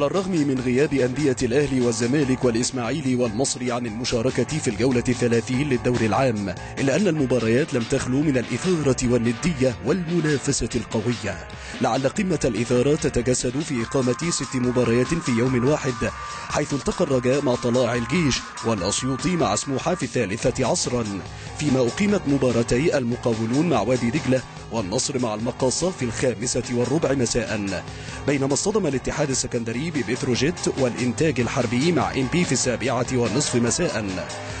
على الرغم من غياب أندية الأهلي والزمالك والإسماعيلي والمصري عن المشاركة في الجولة الثلاثين للدور العام إلا أن المباريات لم تخلو من الإثارة والندية والمنافسة القوية. لعل قمة الإثارة تتجسد في إقامة ست مباريات في يوم واحد حيث التقى الرجاء مع طلائع الجيش والأسيوطي مع سموحة في الثالثة عصرا. فيما أقيمت مباراتي المقاولون مع وادي دجلة والنصر مع المقاصة في الخامسة والربع مساء. بينما اصطدم الاتحاد السكندري ببتروجيت والإنتاج الحربي مع إم بي في السابعة والنصف مساء.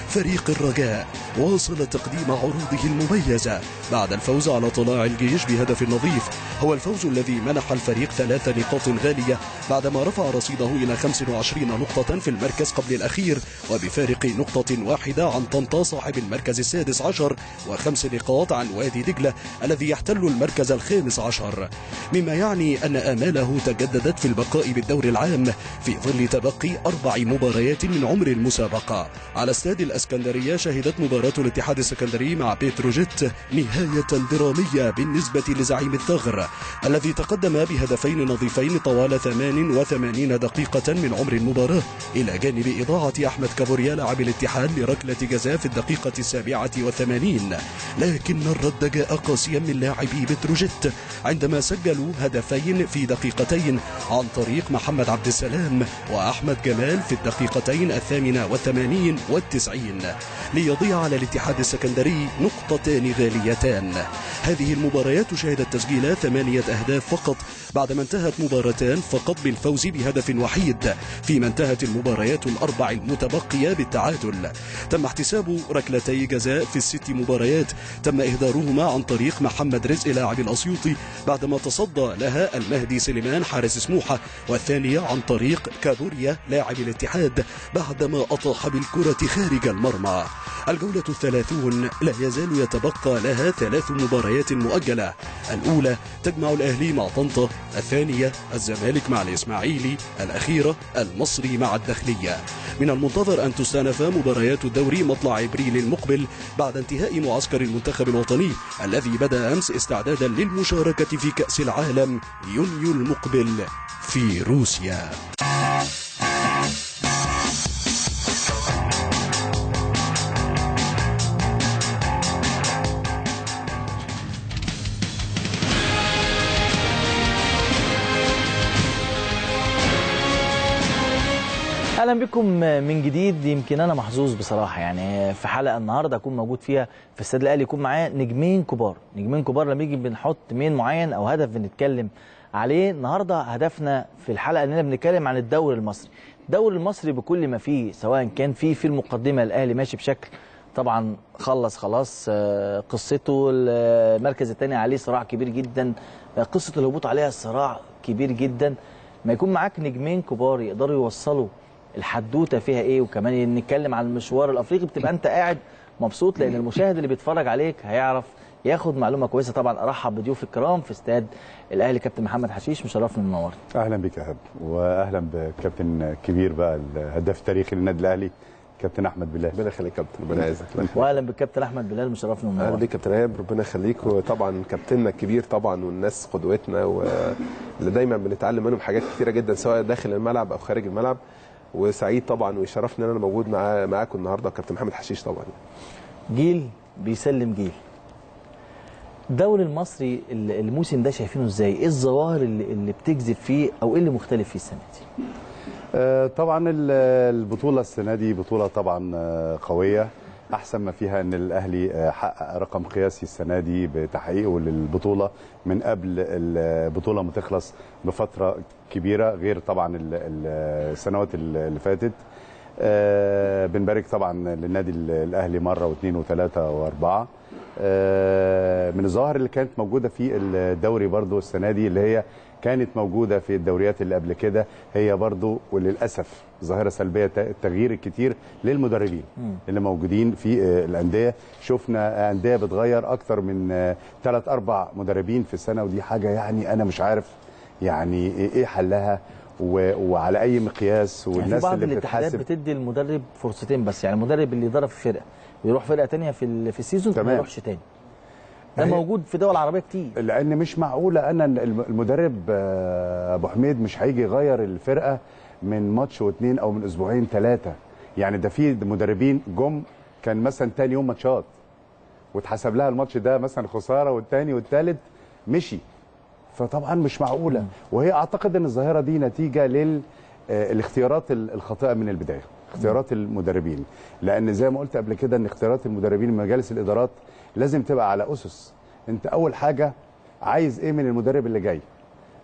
فريق الرجاء واصل تقديم عروضه المميزة بعد الفوز على طلاع الجيش بهدف نظيف. هو الفوز الذي منح الفريق ثلاث نقاط غالية بعدما رفع رصيده إلى 25 نقطة في المركز قبل الأخير وبفارق نقطة واحدة عن طنطا صاحب المركز السادس عشر وخمس نقاط عن وادي دجلة الذي يحتل المركز الخامس عشر مما يعني أن آماله تجددت في البقاء بالدور العام في ظل تبقي أربع مباريات من عمر المسابقة. على استاد الأسكندرية شهدت مباراة الاتحاد السكندري مع بيتروجيت نهاية درامية بالنسبة لزعيم الثغر الذي تقدم بهدفين نظيفين طوال 88 دقيقة من عمر المباراة. إلى جانب إضاعة أحمد كابوريا لاعب الاتحاد لركلة جزاء في الدقيقة السابعة والثمانين لكن الرد جاء قاسيا من لاعبي بتروجيت عندما سجلوا هدفين في دقيقتين عن طريق محمد عبد السلام وأحمد جمال في الدقيقتين الثامنة والثمانين والتسعين. ليضيع على الاتحاد السكندري نقطتان غاليتان. هذه المباريات شهدت تسجيل ثمانية أهداف فقط. بعدما انتهت مباراتان فقط بالفوز بهدف وحيد. فيما انتهت المباريات الأربع المتبقية بالتعادل. تم احتساب ركلتي جزاء في الست مباريات. تم إهدارهما عن طريق محمد رزق لاعب الأسيوطي بعدما تصدى لها المهدي سليمان حارس سموحة والثانية عن طريق كابوريا لاعب الاتحاد بعدما أطاح بالكرة خارج المرمى. الجولة الثلاثون لا يزال يتبقى لها ثلاث مباريات مؤجلة. الأولى تجمع الأهلي مع طنطا الثانية الزمالك مع الإسماعيلي الأخيرة المصري مع الداخلية. من المنتظر أن تستأنف مباريات الدوري مطلع إبريل المقبل بعد انتهاء معسكر المنتخب الوطني الذي بدأ أمس استعدادا للمشاركة في كأس العالم يونيو المقبل في روسيا. أهلا بكم من جديد. يمكن أنا محظوظ بصراحة. يعني في حلقة النهارده أكون موجود فيها في استاد الأهلي. يكون معايا نجمين كبار. نجمين كبار لما يجي بنحط مين معين أو هدف بنتكلم عليه. النهارده هدفنا في الحلقة إننا بنتكلم عن الدوري المصري. الدوري المصري بكل ما فيه سواء كان فيه في المقدمة الأهلي ماشي بشكل طبعا خلص خلاص آه، قصته المركز الثاني عليه صراع كبير جدا. آه، قصة الهبوط عليها صراع كبير جدا. ما يكون معاك نجمين كبار يقدروا يوصلوا الحدوته فيها إيه؟ وكمان نتكلم عن المشوار الافريقي بتبقى انت قاعد مبسوط لأن المشاهد اللي بيتفرج عليك هيعرف ياخد معلومة كويسة. طبعا أرحب بضيوف الكرام في استاد الأهلي كابتن محمد حشيش مشرفني ومنورني أهلا بك يا هب واهلا بكابتن كبير بقى الهداف التاريخي للنادي الأهلي كابتن أحمد بالله ربنا يخليك يا كابتن ربنا يعزك. واهلا بالكابتن أحمد بلال مشرفني أهلا ومنورني بيك يا كابتن ايهاب ربنا يخليك. وطبعا كابتننا الكبير طبعا والناس قدوتنا واللي دايما بنتعلم منهم حاجات كتيرة جدا سواء داخل الملعب أو خارج الملعب. وسعيد طبعا ويشرفني إن أنا موجود مع معاكم النهارده كابتن محمد حشيش طبعا. جيل بيسلم جيل. الدوري المصري ال- الموسم ده شايفينه إزاي؟ إيه الظواهر اللي, اللي بتجذب فيه أو إيه اللي مختلف فيه السنة دي؟ آه، طبعا ال- البطولة السنة دي بطولة طبعا آه، قوية. أحسن ما فيها أن الأهلي آه، حقق رقم قياسي السنة دي بتحقيقه للبطولة من قبل البطولة ما تخلص بفترة كبيرة غير طبعا ال- ال- السنوات اللي فاتت. آه، بنبارك طبعا للنادي ال- الأهلي مرة واثنين وثلاثة وأربعة. آه، من الظواهر اللي كانت موجودة في الدوري برضو السنة دي اللي هي كانت موجودة في الدوريات اللي قبل كده هي برضو وللأسف ظاهرة سلبية ت- التغيير الكتير للمدربين اللي موجودين في آه، الأندية. شفنا أندية بتغير أكتر من ثلاث أربع مدربين في السنة ودي حاجة يعني أنا مش عارف يعني إيه إيه حلها. و- وعلى أي مقياس يعني والناس بعض اللي بتتحاسب بتدي المدرب فرصتين بس يعني المدرب اللي يضرب في فرقة ويروح فرقة تانية في في السيزون ما. يروحش تاني. ده هي- موجود في دول عربية كتير. لأن مش معقولة أنا الم- المدرب آه، أبو حميد مش هيجي يغير الفرقة من ماتش واثنين أو من أسبوعين ثلاثة يعني ده في مدربين جم كان مثلا تاني يوم ماتشات واتحسب لها الماتش ده مثلا خسارة والتاني والتالت مشي. فطبعا مش معقولة. وهي أعتقد إن الظاهرة دي نتيجة لل آه، الاختيارات ال- الخاطئة من البداية اختيارات المدربين. لأن زي ما قلت قبل كده إن اختيارات المدربين مجالس الإدارات لازم تبقى على أسس. أنت أول حاجة عايز إيه من المدرب اللي جاي؟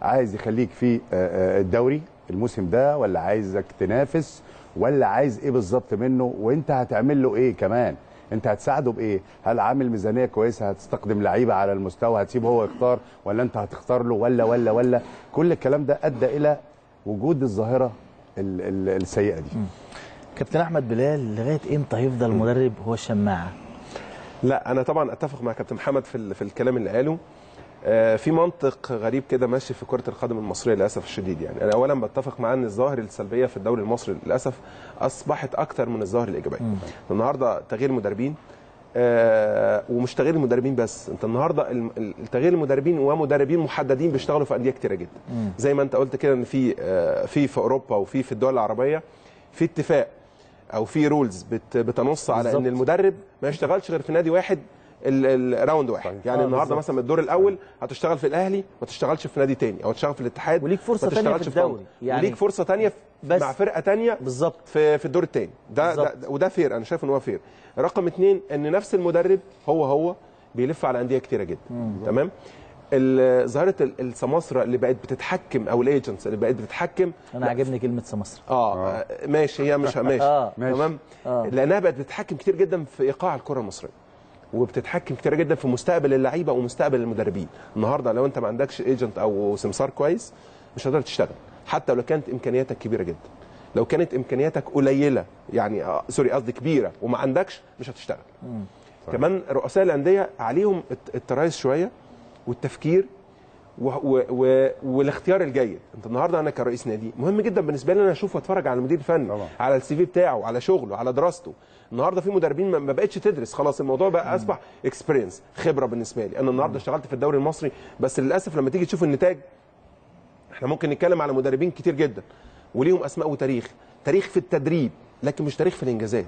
عايز يخليك في آه، آه، الدوري الموسم ده ولا عايزك تنافس ولا عايز إيه بالظبط منه؟ وأنت هتعمل له إيه كمان؟ أنت هتساعده بإيه؟ هل عامل ميزانية كويسة؟ هتستخدم لعيبة على المستوى؟ هتسيبه هو يختار؟ ولا أنت هتختار له؟ ولا ولا ولا؟ كل الكلام ده أدى إلى وجود الظاهرة ال- ال- السيئة دي. كابتن أحمد بلال لغاية إمتى هيفضل المدرب هو الشماعة؟ لا أنا طبعا أتفق مع كابتن محمد في في الكلام اللي قاله. آه، في منطق غريب كده ماشي في كرة القدم المصرية للأسف الشديد يعني. أنا اولا بتفق معاه إن الظاهر السلبية في الدوري المصري للأسف أصبحت أكتر من الظاهر الإيجابية. النهارده تغيير مدربين آه، ومش تغيير المدربين بس أنت النهارده تغيير المدربين ومدربين محددين بيشتغلوا في أندية كتيرة جدا. زي ما أنت قلت كده إن في آه، في في أوروبا وفي في الدول العربية في اتفاق أو في رولز بت بتنص على بالظبط. ان المدرب ما يشتغلش غير في نادي واحد ال- ال round واحد صحيح. يعني آه، النهارده بالظبط. مثلا الدور الأول هتشتغل في الأهلي ما تشتغلش في نادي تاني أو تشتغل في الاتحاد وليك فرصة ما تانية في الدوري. يعني وليك فرصة بس- مع فرقة تانية بالظبط في في الدور الثاني ده, ده. وده fair أنا شايف إن هو fair رقم اثنين إن نفس المدرب هو هو بيلف على أندية كتيرة جدا تمام ظاهرة ال- السماسرة اللي بقت بتتحكم أو ال agents اللي بقت بتتحكم. أنا عاجبني كلمة سمسره آه ماشي هي مش ماشي. آه. ماشي. تمام؟ آه. لأنها بقت بتتحكم كتير جدا في إيقاع الكرة المصرية وبتتحكم كتير جدا في مستقبل اللعيبة ومستقبل المدربين. النهارده لو أنت ما عندكش agent أو سمسار كويس مش هتقدر تشتغل حتى لو كانت إمكانياتك كبيرة جدا. لو كانت إمكانياتك قليلة يعني آه sorry قصدي كبيرة وما عندكش مش هتشتغل. كمان رؤساء الأندية عليهم الت- التريث شوية. والتفكير و و و والاختيار الجيد. انت النهارده أنا كرئيس نادي مهم جدا بالنسبة لي إن أنا أشوف وأتفرج على المدير الفني طبعا. على ال CV بتاعه على شغله على دراسته. النهارده في مدربين ما- ما بقتش تدرس خلاص الموضوع بقى أصبح اكسبيرينس خبرة بالنسبة لي. أنا النهارده اشتغلت في الدوري المصري بس للأسف لما تيجي تشوف النتاج إحنا ممكن نتكلم على مدربين كتير جدا وليهم أسماء وتاريخ تاريخ في التدريب لكن مش تاريخ في الإنجازات.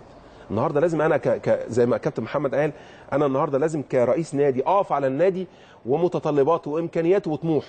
النهارده لازم أنا ك... ك... زي ما كابتن محمد قال أنا النهارده لازم كرئيس نادي اقف على النادي ومتطلباته وامكانياته وطموحه.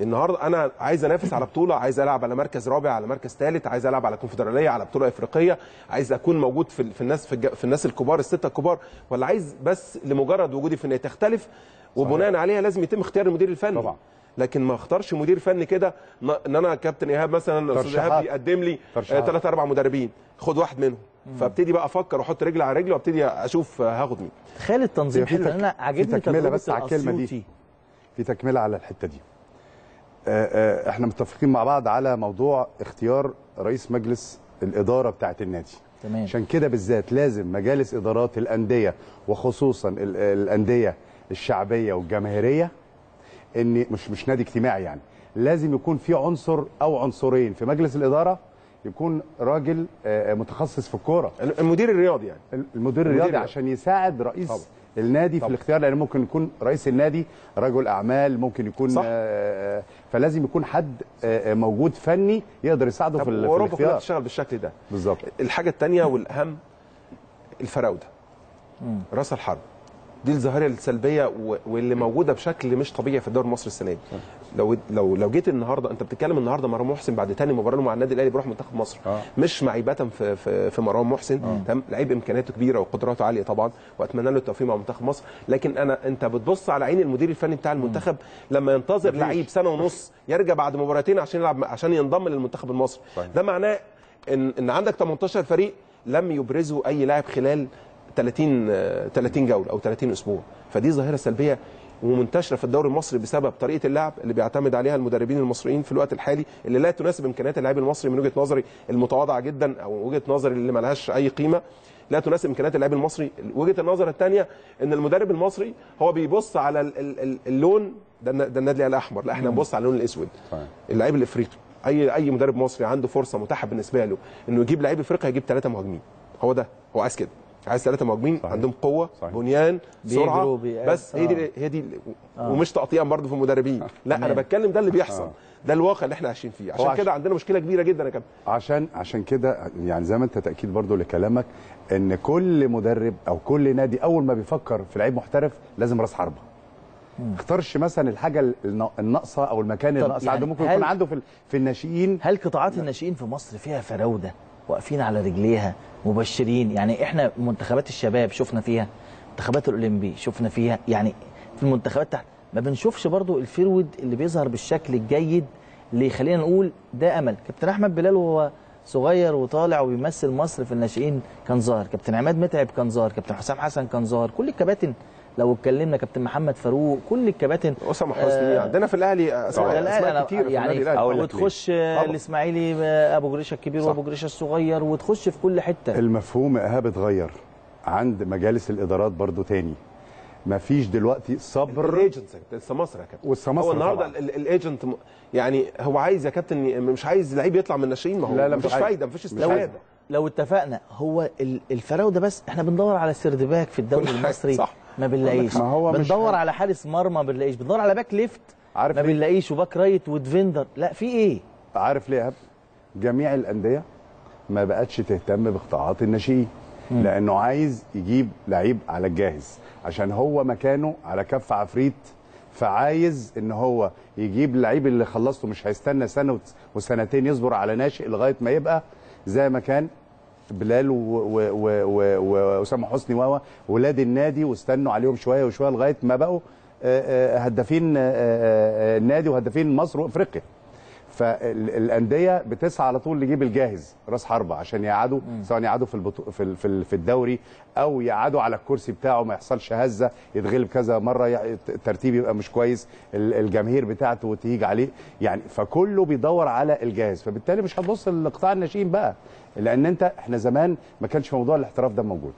النهارده أنا عايز انافس على بطوله عايز العب على مركز رابع على مركز ثالث عايز العب على كونفدراليه على بطوله افريقيه عايز اكون موجود في, في الناس في, الج... في الناس الكبار السته الكبار ولا عايز بس لمجرد وجودي في النادي. تختلف وبناء عليها لازم يتم اختيار المدير الفني. طبعا. لكن ما اختارش مدير فني كده ان أنا كابتن ايهاب مثلا الأستاذ ترشيحات. ايهاب يقدم لي. ثلاث أربع مدربين. خد واحد منهم. فابتدي بقى أفكر واحط رجل على رجل وابتدي أشوف هاخد مين. تخيل التنظيم حلو أنا عاجبني تكملة تجربة بس على الكلمة دي. في تكملة على الحتة دي. آه، آه، إحنا متفقين مع بعض على موضوع اختيار رئيس مجلس الإدارة بتاعه النادي. تمام. عشان كده بالذات لازم مجالس إدارات الأندية وخصوصا ال- الأندية الشعبية والجماهيرية إن مش مش نادي اجتماعي يعني لازم يكون في عنصر أو عنصرين في مجلس الإدارة يكون راجل آه، متخصص في الكورة المدير الرياضي يعني المدير الرياضي الرياضي. عشان يساعد رئيس طبعا. النادي في طبعا. الاختيار لأن ممكن يكون رئيس النادي رجل أعمال ممكن يكون صح. آه، آه، فلازم يكون حد آه، آه، موجود فني يقدر يساعده في, ال- في أوروبا كلها الاختيار بتشتغل بالشكل ده بالظبط الحاجة الثانية والأهم الفراودة رأس الحرب دي الظاهرة السلبية واللي موجودة بشكل مش طبيعي في الدوري المصري السنة دي. لو لو لو جيت النهارده انت بتتكلم النهارده مروان محسن بعد تاني مباراة مع النادي الأهلي بيروح منتخب مصر. آه. مش معيبه في في, في مروان محسن. تمام لعيب إمكانياته كبيرة وقدراته عالية طبعا وأتمنى له التوفيق مع منتخب مصر. لكن أنا أنت بتبص على عين المدير الفني بتاع المنتخب لما ينتظر لعيب سنة ونص يرجع بعد مباراتين عشان يلعب عشان ينضم للمنتخب المصري. صحيح. ده معناه إن إن عندك 18 فريق لم يبرزوا أي لاعب خلال 30 آه، 30 جولة أو 30 أسبوع. فدي ظاهرة سلبية ومنتشرة في الدوري المصري بسبب طريقة اللعب اللي بيعتمد عليها المدربين المصريين في الوقت الحالي اللي لا تناسب إمكانيات اللاعب المصري من وجهة نظري المتواضعة جدا أو وجهة نظري اللي ملهاش أي قيمة. لا تناسب إمكانيات اللاعب المصري. وجهة النظر الثانية إن المدرب المصري هو بيبص على ال- ال- ال- اللون ده ده النادي الأحمر. لا إحنا بنبص على اللون الأسود. اللعيب الافريقي أي أي مدرب مصري عنده فرصة متاحة بالنسبة له إنه يجيب لعيب افريقي هيجيب ثلاثة مهاجمين. هو ده. هو عايز كده. عايز ثلاثة مهاجمين. عندهم قوة صحيح. بنيان سرعة بس هي آه. دي هي دي ومش تقطيعا برضه في المدربين. لا أنا. بتكلم ده اللي بيحصل. آه. ده الواقع اللي إحنا عايشين فيه. عشان عشان- كده عندنا مشكلة كبيرة جدا يا كابتن. عشان عشان كده يعني زي ما أنت تاكيد برضو لكلامك إن كل مدرب أو كل نادي أول ما بيفكر في لعيب محترف لازم راس حربة. اختارش مثلا الحاجة النا- الناقصة أو المكان الناقص يعني عنده ممكن هل- يكون عنده في في الناشئين. هل قطاعات الناشئين في مصر فيها فراودة؟ واقفين على رجليها مبشرين. يعني إحنا منتخبات الشباب شفنا فيها منتخبات الأولمبي شفنا فيها. يعني في المنتخبات تحت ما بنشوفش برضو الفيرود اللي بيظهر بالشكل الجيد اللي يخلينا نقول ده أمل. كابتن أحمد بلال وهو صغير وطالع وبيمثل مصر في الناشئين كان ظاهر. كابتن عماد متعب كان ظاهر. كابتن حسام حسن كان ظاهر. كل الكباتن لو اتكلمنا كابتن محمد فاروق كل الكباتن اسامه حسني عندنا في الأهلي ده أسماء, كتير يعني وتخش. طبعا. الإسماعيلي أبو جريشه الكبير. وأبو جريشه الصغير وتخش في كل حتة. المفهوم ايهاب اتغير عند مجالس الإدارات برضو تاني. مفيش دلوقتي صبر. كابتن السماسره يا كابتن. والسماسرة هو النهارده ال agent يعني هو عايز يا كابتن مش عايز لعيب يطلع من الناشئين ما هو لا، لا، مفيش. فايدة مفيش استفادة. لو اتفقنا هو ال- الفراودة بس إحنا بندور على سردباك في الدوري المصري صح. ما بنلاقيش. بندور. على حارس مرمى ما بنلاقيش. بندور على back left عارف ما؟ بنلاقيش و back right و defender لا في إيه؟ عارف ليه يا جميع الأندية ما بقتش تهتم بقطاعات الناشئين لأنه عايز يجيب لعيب على الجاهز عشان هو مكانه على كف عفريت. فعايز إن هو يجيب اللعيب اللي خلصته مش هيستنى سنة وسنتين يصبر على ناشئ لغاية ما يبقى زي ما كان بلال وأسامة حسني و ولاد النادي واستنوا عليهم شوية وشوية لغاية ما بقوا آه، آه، هدافين آه، النادي وهدافين مصر وإفريقيا. فالأندية بتسعى على طول لجيب الجاهز راس حربة عشان يقعدوا سواء يقعدوا في البطو... في ال- في ال- في الدوري أو يقعدوا على الكرسي بتاعه ما يحصلش هزة يتغلب كذا مرة الترتيب يبقى مش كويس ال- الجماهير بتاعته تيجي عليه. يعني فكله بيدور على الجاهز فبالتالي مش هتبص لقطاع الناشئين بقى لأن أنت إحنا زمان ما كانش موضوع الاحتراف ده موجود.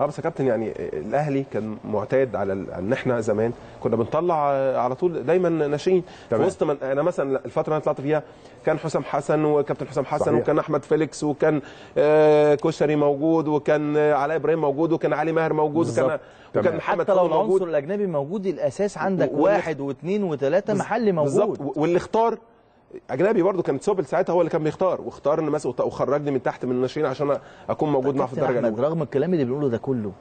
أه بس يا كابتن يعني الأهلي كان معتاد على إن إحنا زمان كنا بنطلع على طول دايما ناشئين في تمام. وسط من أنا مثلا الفترة اللي أنا طلعت فيها كان حسام حسن وكابتن حسام حسن صحيح. وكان أحمد فيليكس وكان آه، كشري موجود وكان آه، علاء إبراهيم موجود وكان علي ماهر موجود وكان بالظبط. وكان تمام. محمد حتى لو العنصر الأجنبي موجود الأساس عندك واحد واثنين وثلاثة محلي بالظبط موجود واللي اختار أجنبي برضو كانت سوبل ساعتها هو اللي كان بيختار واختار إن مثلا وخرجني من تحت من الناشئين عشان أكون موجود معاه في الدرجة الأولى. رغم الكلام اللي بنقوله ده كله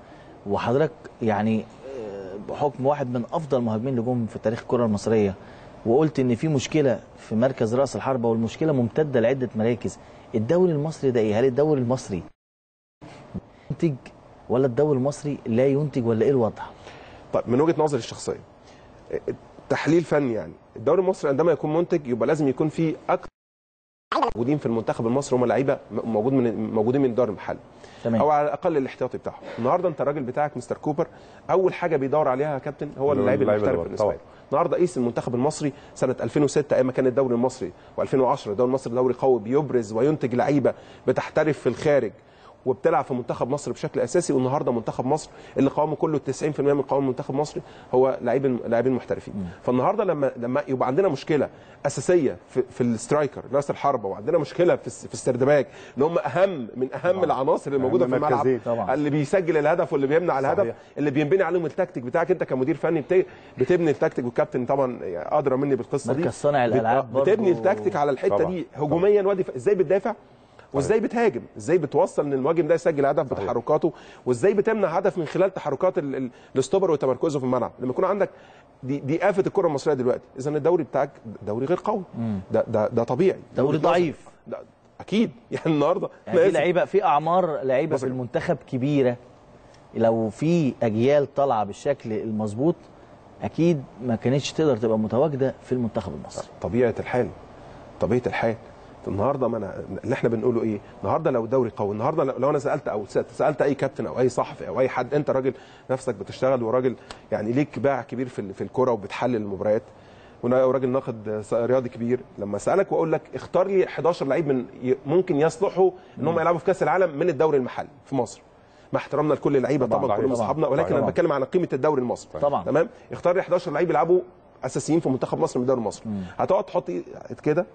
وحضرتك يعني آه، بحكم واحد من أفضل المهاجمين اللي جم في تاريخ الكرة المصرية وقلت إن في مشكلة في مركز رأس الحربة والمشكلة ممتدة لعدة مراكز الدوري المصري ده إيه؟ هل الدوري المصري ينتج ولا الدوري المصري لا ينتج ولا إيه الوضع؟ طيب من وجهة نظري الشخصية تحليل فني يعني. الدوري المصري عندما يكون منتج يبقى لازم يكون في أكتر موجودين في المنتخب المصري هم لعيبة موجود من موجودين من الدوري المحلي تمام. أو على الأقل الاحتياطي بتاعهم. النهارده أنت الراجل بتاعك مستر كوبر أول حاجة بيدور عليها يا كابتن هو اللعيب المحترف اللي بالنسبة. له النهارده قيس المنتخب المصري سنة 2006 أيام ما كان الدوري المصري و2010 الدوري المصري دوري قوي بيبرز وينتج لعيبة بتحترف في الخارج. وبتلعب في منتخب مصر بشكل أساسي والنهاردة منتخب مصر اللي قوامه كله 90% من قوام المنتخب المصري هو لاعبين لاعبين محترفين فالنهاردة لما لما يبقى عندنا مشكلة أساسية في, في ال striker راس الحربة وعندنا مشكلة في في السردباك اللي هم أهم من أهم العناصر اللي موجودة في الملعب. طبعا. اللي بيسجل الهدف واللي بيمنع الهدف صحيح. اللي بينبني عليهم التكتيك بتاعك أنت كمدير فني بت- بتبني التكتيك والكابتن طبعا أدرى مني بالقصة دي مركز صانع برضو. بتبني التكتيك على الحتة طبعا. دي هجوميا ودي إزاي بتدافع وازاي بتهاجم؟ إزاي بتوصل ان المهاجم ده يسجل هدف بتحركاته؟ وازاي بتمنع هدف من خلال تحركات ال- ال- الاستوبر وتمركزه في الملعب؟ لما يكون عندك دي دي آفة الكرة المصرية دلوقتي. إذا الدوري بتاعك دوري غير قوي. ده ده ده طبيعي. دوري ضعيف. ده أكيد. يعني النهارده يعني في. لعيبه في أعمار لعيبة في. المنتخب كبيرة. لو في أجيال طالعة بالشكل المظبوط أكيد ما كانتش تقدر تبقى متواجدة في المنتخب المصري. طبيعة الحال. طبيعة الحال. النهارده ما أنا اللي إحنا بنقوله إيه؟ النهارده لو دوري قوي النهارده لو أنا سألت أو سالت أي كابتن أو أي صحفي أو أي حد أنت راجل نفسك بتشتغل وراجل يعني ليك باع كبير في في الكورة وبتحلل المباريات وأنا راجل ناقد رياضي كبير لما أسألك وأقول لك اختار لي 11 لعيب من ممكن يصلحوا إن هم يلعبوا في كأس العالم من الدوري المحلي في مصر. مع احترامنا لكل اللعيبه طبعاً، طبعا, صحيح، كلهم طبعاً. اصحابنا ولكن. أنا بتكلم على قيمة الدوري المصري. طبعاً. تمام؟ اختار لي 11 لعيب يلعبوا أساسيين في منتخب مصر من الدوري المصري هتقعد تحط ايد كده؟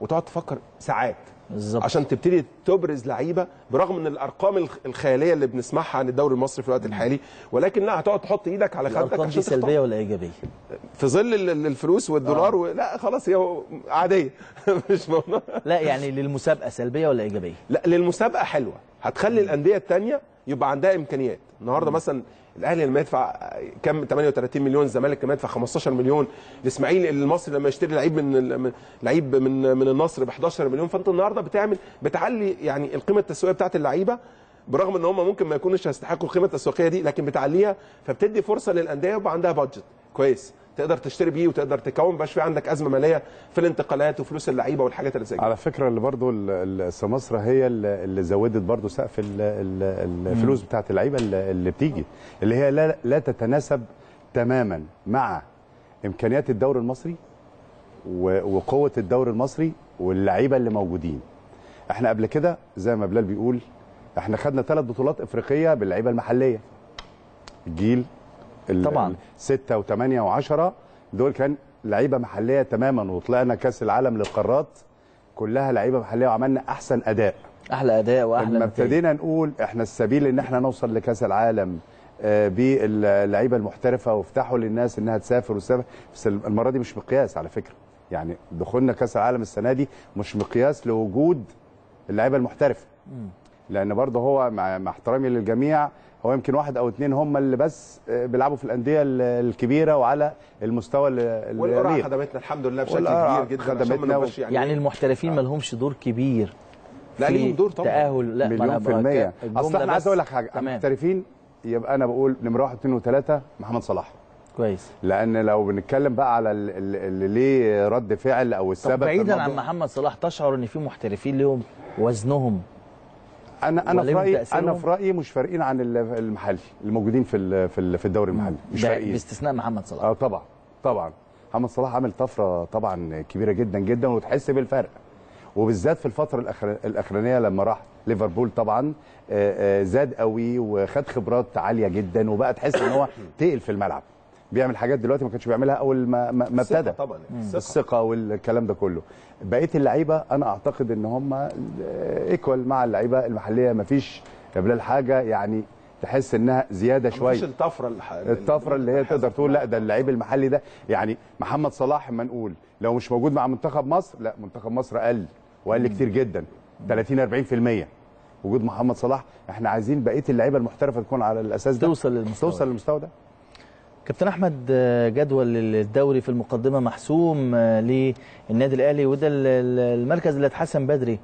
وتقعد تفكر ساعات بالظبط. عشان تبتدي تبرز لعيبة برغم ان الأرقام الخ- الخيالية اللي بنسمعها عن الدوري المصري في الوقت الحالي ولكن لا هتقعد تحط إيدك على خدك الأرقام دي. سلبية ولا إيجابية؟ في ظل ال- ال- الفلوس والدولار و... لا خلاص هي عادية مش موضوع لا يعني للمسابقة سلبية ولا إيجابية؟ لا للمسابقة حلوة هتخلي الأندية الثانية يبقى عندها إمكانيات النهارده مثلا الأهلي لما يدفع كم؟ 38 مليون الزمالك لما يدفع 15 مليون. الإسماعيلي المصري لما يشتري لعيب من لعيب من من النصر ب 11 مليون فأنت النهارده بتعمل بتعلي يعني القيمة التسويقية بتاعت اللعيبة برغم إن هم ممكن ما يكونوش هيستحقوا القيمة التسويقية دي لكن بتعليها فبتدي فرصة للأندية يبقى عندها بادجت كويس. تقدر تشتري بيه وتقدر تكون مبقاش في عندك أزمة مالية في الانتقالات وفلوس اللعيبة والحاجات اللي زي كده. على فكرة اللي برضو سمسرة هي اللي زودت برضو سقف ال- ال- الفلوس بتاعت اللعيبة اللي بتيجي اللي هي لا, لا تتناسب تماما مع إمكانيات الدوري المصري وقوة الدوري المصري واللعيبة اللي موجودين. إحنا قبل كده زي ما بلال بيقول إحنا خدنا ثلاث بطولات إفريقية باللعيبة المحلية. الجيل ال- طبعاً. ال- ستة وثمانية وعشرة. دول كان لعيبة محلية تماما وطلعنا كأس العالم للقارات. كلها لعيبة محلية وعملنا أحسن أداء. أحلى أداء وأحلى لما. ابتدينا نقول إحنا السبيل إن إحنا نوصل لكأس العالم آه، باللعيبة المحترفة وافتحوا للناس إنها تسافر وتسافر. بس المرة دي مش مقياس على فكرة. يعني دخولنا كأس العالم السنة دي مش مقياس لوجود اللعيبة المحترفة. لأن برضه هو مع احترامي للجميع هو يمكن واحد أو اتنين هم اللي بس آه، بيلعبوا في الأندية ال- الكبيرة وعلى المستوى اللي والقرعه. خدمتنا الحمد لله بشكل كبير جدا خدمتنا نبقاش يعني المحترفين ما لهمش دور كبير لا في ليهم دور طبعا. تأهل لا مليون في المية أصل إحنا عايز. أقول لك حاجة تمام المحترفين يبقى أنا بقول نمرة واحد اثنين وثلاثه محمد صلاح كويس لأن لو بنتكلم بقى على ال- ال- اللي ليه رد فعل أو طب السبب في بعيدا عن. محمد صلاح تشعر إن في محترفين لهم وزنهم أنا أنا في رايي؟ أنا في رأيي مش فارقين عن ال- المحلي الموجودين في في ال- في الدوري المحلي مش فارقين. باستثناء محمد صلاح. آه طبعا طبعا. محمد صلاح عامل طفرة طبعا كبيرة جدا جدا وتحس بالفرق. وبالذات في الفترة الأخر- الأخرانية لما راح ليفربول طبعا آه، آه، زاد قوي وخد خبرات عالية جدا وبقى تحس إن هو تقل في الملعب. بيعمل حاجات دلوقتي ما كانش بيعملها أول ما ما ابتدى. طبعا. الثقة. والكلام ده كله. بقية اللعيبة أنا أعتقد إن هم ايكوال مع اللعيبة المحلية. ما فيش يا بلال حاجة يعني تحس إنها زيادة شوية. الطفرة الح... الطفرة اللي هي تقدر تقول لا ده اللعيب المحلي ده. يعني محمد صلاح اما نقول لو مش موجود مع منتخب مصر لا منتخب مصر قل وقل كتير جدا 30 40% وجود محمد صلاح إحنا عايزين بقية اللعيبة المحترفة تكون على الأساس ده. توصل للمستوى. توصل للمستوى ده. كابتن أحمد آه، جدول الدوري في المقدمة محسوم آه، للنادي الأهلي وده ال- ال- المركز اللي اتحسن بدري.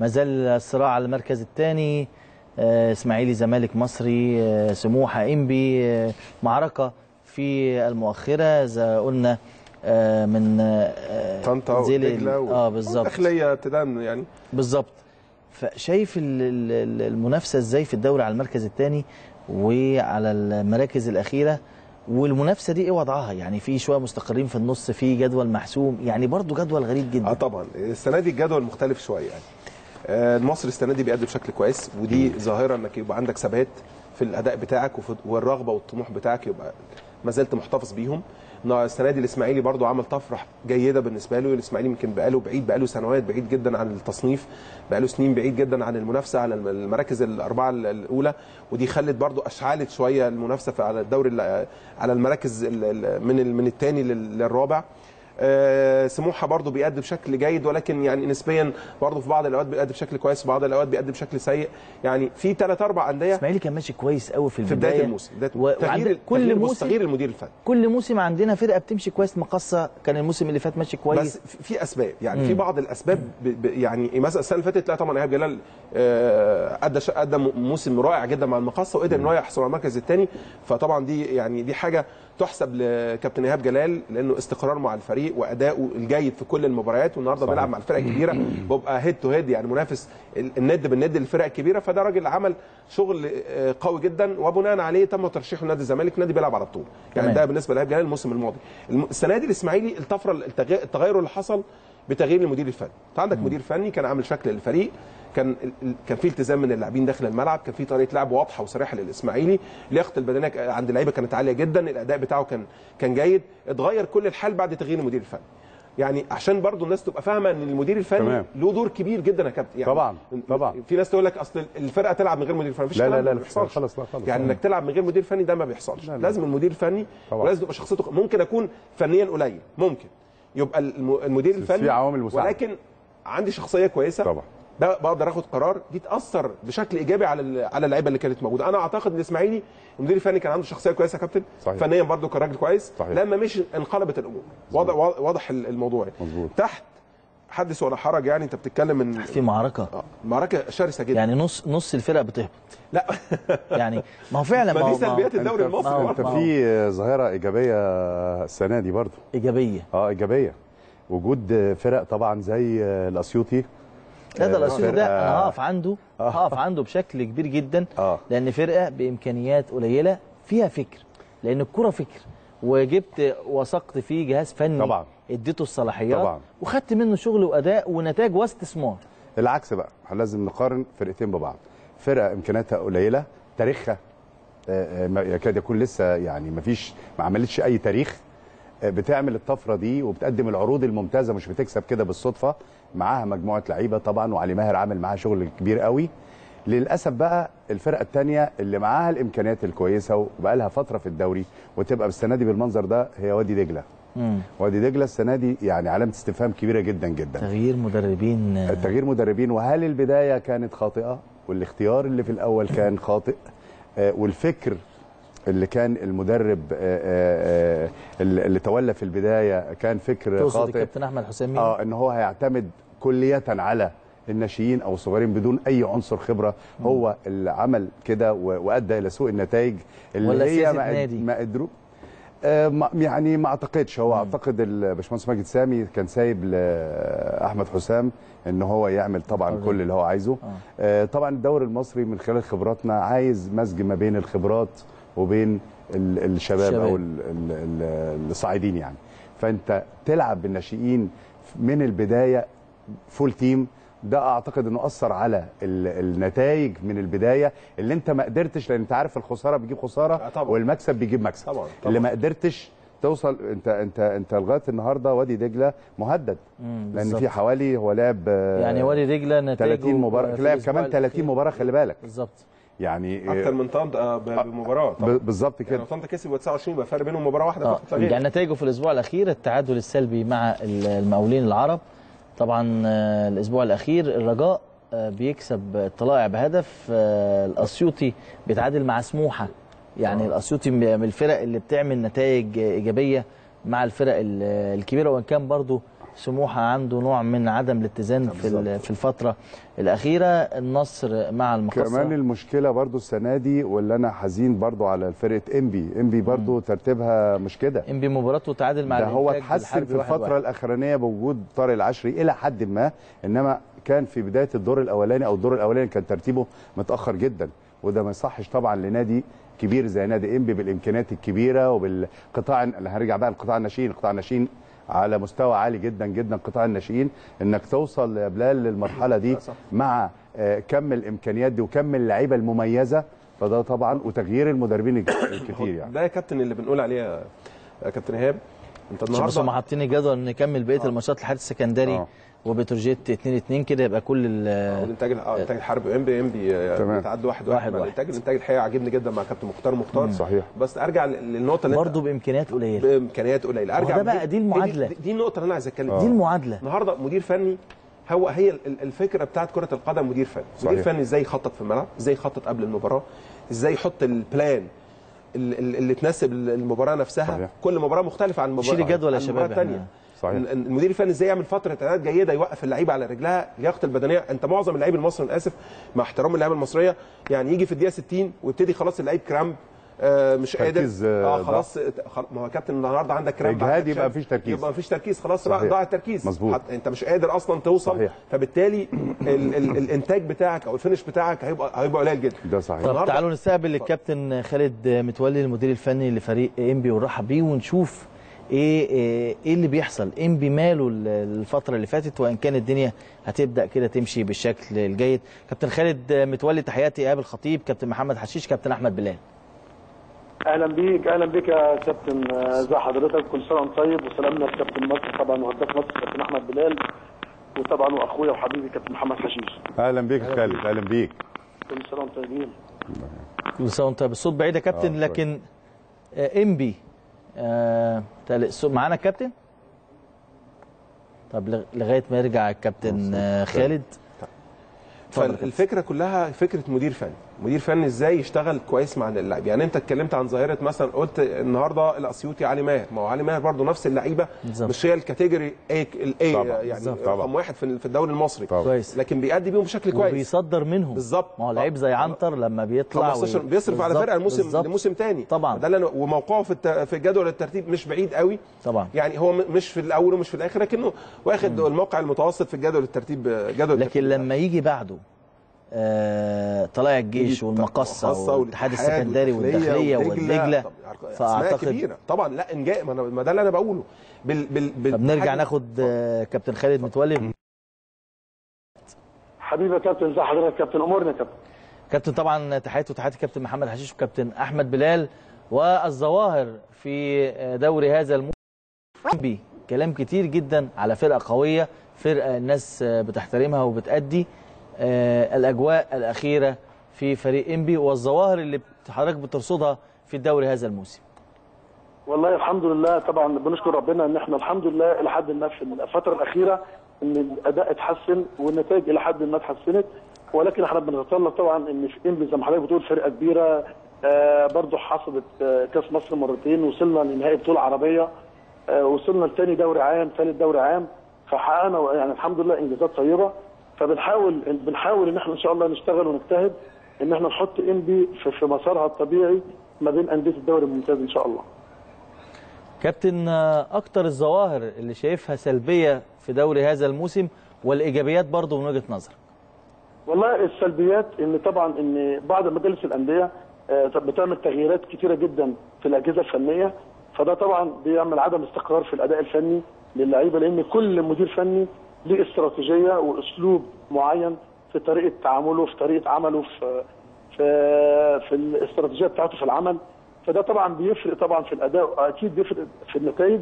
ما زال الصراع على المركز الثاني إسماعيلي زمالك مصري آه، سموحة إنبي آه، معركة في المؤخرة إذا قلنا آه، من آه، طنطا ودجله. آه بالظبط. داخليه ابتداء يعني. بالظبط. فشايف ال- ال- ال- المنافسة إزاي في الدوري على المركز الثاني وعلى المراكز الأخيرة؟ والمنافسة دي إيه وضعها؟ يعني في شوية مستقرين في النص في جدول محسوم يعني برضو جدول غريب آه جدا طبعا. السنة دي الجدول مختلف شوية يعني. آه، المصري السنة دي بيأدي بشكل كويس ودي ظاهرة إنك يبقى عندك ثبات في الأداء بتاعك والرغبة والطموح بتاعك يبقى ما زلت محتفظ بيهم. السنة دي الإسماعيلي برضو عمل طفرة جيدة بالنسبة له. الإسماعيلي يمكن بقاله بعيد بقاله سنوات بعيد جدا عن التصنيف بقاله سنين بعيد جدا عن المنافسة على الم- المراكز الأربعة ال- الأولى. ودي خلت برضو أشعلت شوية المنافسة على الدوري ال- على المراكز ال- ال- من من الثاني للرابع. سموحة برضو بيأدي بشكل جيد ولكن يعني نسبيا برضو في بعض الأوقات بيأدي بشكل كويس في بعض الأوقات بيأدي بشكل سيء. يعني في ثلاث أربع أندية اسماعيلي كان ماشي كويس قوي في في البداية. بدايه الموسم بداية و- تغيير كل موسم تغيير المدير الفني كل موسم عندنا فرقة بتمشي كويس مقصه كان الموسم اللي فات ماشي كويس. بس في- في أسباب يعني في بعض الأسباب ب... ب... يعني مثلا السنة اللي فاتت لا طبعا ايهاب جلال آه، أدى ش... أدى موسم رائع جدا مع المقصه وقدر إن هو يحصل على المركز الثاني. فطبعا دي يعني دي حاجة تحسب لكابتن إيهاب جلال لأنه استقرار مع الفريق. واداؤه الجيد في كل المباريات والنهارده. بيلعب مع الفرق الكبيرة بيبقى head to head يعني منافس ال- الند بالند للفرق الكبيرة فده راجل عمل شغل آه، قوي جدا وبناء عليه تم ترشيحه لنادي الزمالك نادي بيلعب على بطوله يعني. ده بالنسبة لايهاب جلال الموسم الماضي الم- السنة دي الإسماعيلي الطفرة التغ- التغير اللي حصل بتغيير المدير الفني. أنت عندك مدير فني كان عامل شكل للفريق كان كان في التزام من اللاعبين داخل الملعب كان في طريقة لعب واضحة وصريحة للإسماعيلي. لياقة البدنيه عند اللعيبة كانت عالية جدا الأداء بتاعه كان كان جيد. اتغير كل الحال بعد تغيير المدير الفني. يعني عشان برضو الناس تبقى فاهمة إن المدير الفني تمام. له دور كبير جدا يا كابتن. يعني طبعاً، طبعاً. في ناس تقول لك أصل الفرقة تلعب من غير مدير فني. مفيش لا، لا، لا، بيحصلش. خلاص، لا، خلاص. يعني إنك تلعب من غير مدير فني ده ما بيحصلش. لا، لا. لازم المدير الفني. ولازم تبقى شخصيته ممكن أكون فنيا قليل. ممكن. يبقى الم- المدير في الفني عوامل مساعدة. ولكن عندي شخصية كويسة طبعاً. ب- بقدر آخد قرار دي تأثر بشكل إيجابي على على اللعيبة اللي كانت موجودة أنا أعتقد الاسماعيلي المدير الفني كان عنده شخصية كويسة يا كابتن صحيح. فنيا برده كان راجل كويس صحيح. لما مش انقلبت الأمور واضح واضح الموضوع. مظبوط. تحت حدث ولا حرج يعني انت بتتكلم من في معركة. آه، معركة شرسة جدا. يعني نص نص الفرق بتهبط. لا. يعني ما هو فعلا ما ما دي سلبيات الدوري المصري. انت في ظاهرة إيجابية السنة دي برضه. إيجابية. آه إيجابية. وجود فرق طبعا زي الأسيوطي. لا ده آه، الأسيوطي ده أنا هقف عنده هقف عنده بشكل كبير جدا آه. لأن فرقة بإمكانيات قليلة فيها فكر لأن الكرة فكر. وجبت وثقت فيه جهاز فني طبعاً. اديته الصلاحيات طبعاً. وخدت منه شغل وأداء ونتاج واستثمار العكس بقى. إحنا لازم نقارن فرقتين ببعض. فرقة إمكانياتها قليلة تاريخها آه، آه، يكاد يكون لسه يعني ما فيش ما عملتش أي تاريخ. آه، بتعمل الطفرة دي وبتقدم العروض الممتازة مش بتكسب كده بالصدفة. معاها مجموعة لعيبة طبعا وعلي ماهر عامل معاها شغل كبير قوي. للأسف بقى الفرقة الثانية اللي معاها الإمكانيات الكويسة وبقى لها فترة في الدوري وتبقى السنة دي بالمنظر ده هي وادي دجلة. وادي دجلة السنة دي يعني علامة استفهام كبيرة جدا جدا. تغيير مدربين آه، تغيير مدربين وهل البداية كانت خاطئة؟ والاختيار اللي في الأول كان خاطئ آه، والفكر اللي كان المدرب آه، اللي تولى في البداية كان فكر تقصد خاطئ. الكابتن أحمد حسام مين؟ آه إن هو هيعتمد كلية على الناشئين أو الصغيرين بدون أي عنصر خبرة. هو اللي عمل كده وأدى إلى سوء النتائج اللي ولا هي ما قدروا. آه يعني ما أعتقدش. هو أعتقد الباشمهندس ماجد سامي كان سايب لاحمد حسام إن هو يعمل طبعا حرية. كل اللي هو عايزه. آه. طبعا الدوري المصري من خلال خبراتنا عايز مزج ما بين الخبرات وبين ال- الشباب الشباب. أو ال- ال- ال- الصاعدين يعني. فأنت تلعب بالناشئين من البداية full team ده أعتقد إنه أثر على ال- النتائج من البداية اللي أنت ما قدرتش لأن أنت عارف الخسارة بيجيب خسارة آه طبعا. والمكسب بيجيب مكسب طبعا، طبعا. اللي ما قدرتش توصل انت انت أنت لغاية النهارده وادي دجلة مهدد مم، لأن. في حوالي هو لعب آه، يعني وادي دجلة نتائجه 30 مباراة لعب كمان 30 الأخير. مباراة خلي بالك بالظبط يعني أكتر من طنطا آه، ب- بمباراة بالظبط يعني كده لو طنطا كسب 29 يبقى فرق بينهم مباراة واحدة فقط. يعني نتائجه في الأسبوع الأخير التعادل السلبي مع ال- المقاولين العرب طبعا آه، الأسبوع الأخير الرجاء آه، بيكسب الطلائع بهدف آه، الأسيوطي بيتعادل مع سموحة. يعني الأسيوطي من الفرق اللي بتعمل نتائج إيجابية مع الفرق ال- الكبيرة وإن كان برضو سموحة عنده نوع من عدم الاتزان في في الفترة الأخيرة النصر مع المقصه كمان المشكلة برضو السنة دي واللي أنا حزين برضو على فرقة إنبي. إنبي برضو ترتيبها مش كده. إنبي مباراته تعادل مع ده هو اتحسن في الفترة واحد. الأخرانية بوجود طارق العشري إلى حد ما إنما كان في بداية الدور الأولاني أو الدور الأولاني كان ترتيبه متأخر جدا. وده ما يصحش طبعا لنادي كبير زي نادي إنبي بالإمكانيات الكبيرة وبالقطاع هنرجع بقى لقطاع الناشئين. قطاع الناشئين على مستوى عالي جدا جدا قطاع الناشئين إنك توصل يا بلال للمرحلة دي. مع آه، كم الإمكانيات دي وكم اللعيبة المميزة فده طبعا وتغيير المدربين الك- الكتير يعني ده يا كابتن اللي بنقول عليه يا- كابتن إيهاب أنت بس هم النهارده حاطين الجدول نكمل بقية الماتشات لحد السكندري آه. وبتروجيت 2 2 كده يبقى كل ال- الانتاج الانتاج الحربي انبي انبي تمام. بيتعدوا واحد واحد واحد واحد. الإنتاج الانتاج الحقيقة عاجبني جدا مع كابتن مختار مختار. صحيح. بس أرجع للنقطة اللي برضه بإمكانيات قليلة. بإمكانيات قليلة. أرجع ده بقى دي المعادلة. دي, دي النقطة اللي أنا عايز أتكلم دي المعادلة. النهارده مدير فني هو هي ال- ال- الفكرة بتاعت كرة القدم مدير فني. صحيح. مدير فني إزاي يخطط في الملعب؟ إزاي يخطط قبل المباراة؟ إزاي يحط البلان ال- ال- اللي تناسب المباراة نفسها؟ صحيح. كل مباراة مختلفة عن المباراه شيل الجدول يا شباب، الثانية صحيح. المدير الفني إزاي يعمل فترة اعداد جيدة يوقف اللعيبة على رجلها لياقه البدنية؟ انت معظم اللعيبه المصري أنا آسف مع احترام اللعيبة المصرية يعني يجي في الدقيقة 60 ويبتدي خلاص اللعيب كرامب آه مش قادر. تركيز، آه، آه خلاص خل- ما هو كابتن النهارده عندك كرامب عندك يبقى مفيش تركيز. يبقى مفيش تركيز خلاص ضاع التركيز. مظبوط. حت- انت مش قادر أصلا توصل. صحيح. فبالتالي ال ال الإنتاج بتاعك أو الفينش بتاعك هيبقى هيبقى قليل جدا. ده صحيح. طب تعالوا نستقبل الكابتن خالد متولي المدير الفني لفريق انبي ونرحب بيه ونشوف إيه إيه إيه اللي بيحصل؟ انبي ماله ال- الفترة اللي فاتت؟ وإن كان الدنيا هتبدأ كده تمشي بالشكل الجيد. كابتن خالد متولي تحياتي ايهاب الخطيب كابتن محمد حشيش كابتن أحمد بلال. أهلا بيك أهلا بيك يا كابتن آه، ازي حضرتك. كل سنة وأنت طيب. وسلامنا لكابتن مصر طبعا وهداف مصر كابتن أحمد بلال. وطبعا وأخويا وحبيبي كابتن محمد حشيش. أهلا بيك يا خالد أهلا بيك. كل سنة وأنتم طيبين. كل سنة وأنت بالصوت بعيد يا كابتن آه، لكن آه، إنبي. آه، معانا الكابتن؟ طب لغ- لغاية ما يرجع الكابتن آه، خالد. كابتن. فالفكرة كلها فكرة مدير فني. مدير فني إزاي يشتغل كويس مع اللاعب يعني انت اتكلمت عن ظاهرة مثلا قلت النهارده الأسيوطي علي ماهر. ما هو علي ماهر برضه نفس اللعيبة بالظبط. مش هي ال category A ال A طبعاً، يعني رقم. واحد في في الدوري المصري. طبعاً. كويس. لكن بيأدي بيهم بشكل كويس. وبيصدر منهم. بالظبط. ما هو لعيب زي عنتر لما بيطلع 15 وي- بيصرف على فرقة الموسم. لموسم تاني. طبعاً. ده اللي وموقعه في الت... في جدول الترتيب مش بعيد قوي. طبعا. يعني هو مش في الأول ومش في الآخر لكنه واخد الموقع المتوسط في جدول الترتيب جدول لكن الترتيب لما يجي بعده طلائع الجيش والمقصة والاتحاد السكندري والداخلية والدجله اسماء فأعتقد كبيرة. طبعا لا انجاء ما أنا- ما ده اللي أنا بقوله. بال بال بال طب نرجع ناخد آه كابتن خالد متولي. حبيبي يا كابتن ازي حضرتك؟ يا كابتن أمورنا يا كابتن. كابتن طبعا تحياتي وتحياتي الكابتن محمد حشيش وكابتن أحمد بلال والظواهر في دوري هذا الموسم كلام كتير جدا على فرقة قوية فرقة الناس بتحترمها وبتأدي. آه، الأجواء الأخيرة في فريق إنبي والظواهر اللي حضرتك بترصدها في الدوري هذا الموسم. والله الحمد لله طبعا بنشكر ربنا إن إحنا الحمد لله إلى حد ما في الفترة الأخيرة إن الأداء اتحسن والنتائج إلى حد ما اتحسنت ولكن إحنا بنتطلب طبعا إن في إنبي زي ما حضرتك بتقول فرقة كبيرة آه برضو حصلت آه كأس مصر مرتين وصلنا لنهائي بطولة عربية آه وصلنا لثاني دوري عام ثالث دوري عام فحققنا يعني الحمد لله إنجازات طيبة. فبنحاول بنحاول إن إحنا إن شاء الله نشتغل ونجتهد إن إحنا نحط انبي في, في مسارها الطبيعي ما بين أندية الدوري الممتاز إن شاء الله. كابتن آه، أكتر الظواهر اللي شايفها سلبية في دوري هذا الموسم والإيجابيات برضو من وجهة نظرك. والله السلبيات إن طبعا إن بعض مجالس الأندية آه، بتعمل تغييرات كتيرة جدا في الأجهزة الفنية فده طبعا بيعمل عدم استقرار في الأداء الفني للعيبة لأن كل مدير فني ليه استراتيجيه وأسلوب معين في طريقة تعامله في طريقة عمله في في في الاستراتيجية بتاعته في العمل. فده طبعا بيفرق طبعا في الأداء وأكيد بيفرق في النتائج.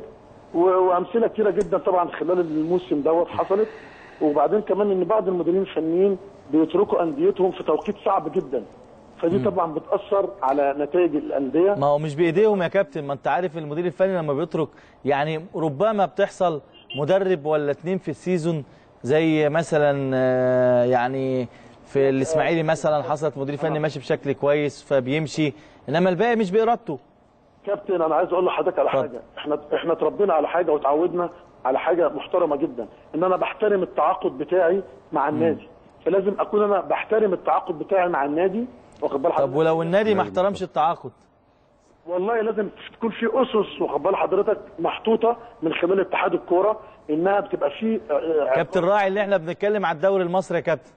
وأمثلة كتيرة جدا طبعا خلال الموسم دوت حصلت. وبعدين كمان إن بعض المديرين الفنيين بيتركوا أنديتهم في توقيت صعب جدا. فدي طبعا بتأثر على نتائج الأندية. ما هو مش بإيديهم يا كابتن ما أنت عارف المدير الفني لما بيترك يعني ربما بتحصل مدرب ولا اتنين في السيزون زي مثلا آه، يعني في الإسماعيلي مثلا حصلت مدير فني ماشي بشكل كويس فبيمشي إنما الباقي مش بإرادته. كابتن أنا عايز أقول لحضرتك على. حاجة. إحنا إحنا اتربينا على حاجة وتعودنا على حاجة محترمة جدا إن أنا بحترم التعاقد بتاعي مع النادي. فلازم أكون أنا بحترم التعاقد بتاعي مع النادي واخد بال طب ولو النادي ما احترمش التعاقد والله لازم تكون في أسس واخد بال حضرتك محطوطة من خلال اتحاد الكورة إنها بتبقى في آه، آه، كابتن راعي اللي إحنا بنتكلم على الدوري المصري يا كابتن.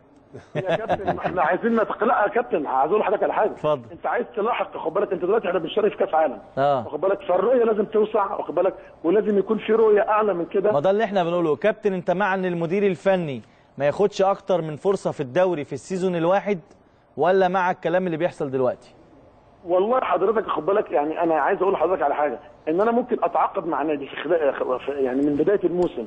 يا كابتن إحنا عايزين نتق... لا يا كابتن عايز أقول لحضرتك على حاجة. اتفضل. أنت عايز تلاحق واخد بالك أنت دلوقتي إحنا بنشارك في كأس عالم. آه. واخد بالك؟ فالرؤية لازم توسع واخد بالك؟ ولازم يكون في رؤية أعلى من كده. ما ده اللي إحنا بنقوله. كابتن أنت مع إن المدير الفني ما ياخدش أكتر من فرصة في الدوري في السيزون الواحد ولا مع الكلام اللي بيحصل دلوقتي؟ والله حضرتك خد بالك يعني أنا عايز أقول لحضرتك على حاجة إن أنا ممكن أتعاقد مع نادي في خلال يعني من بداية الموسم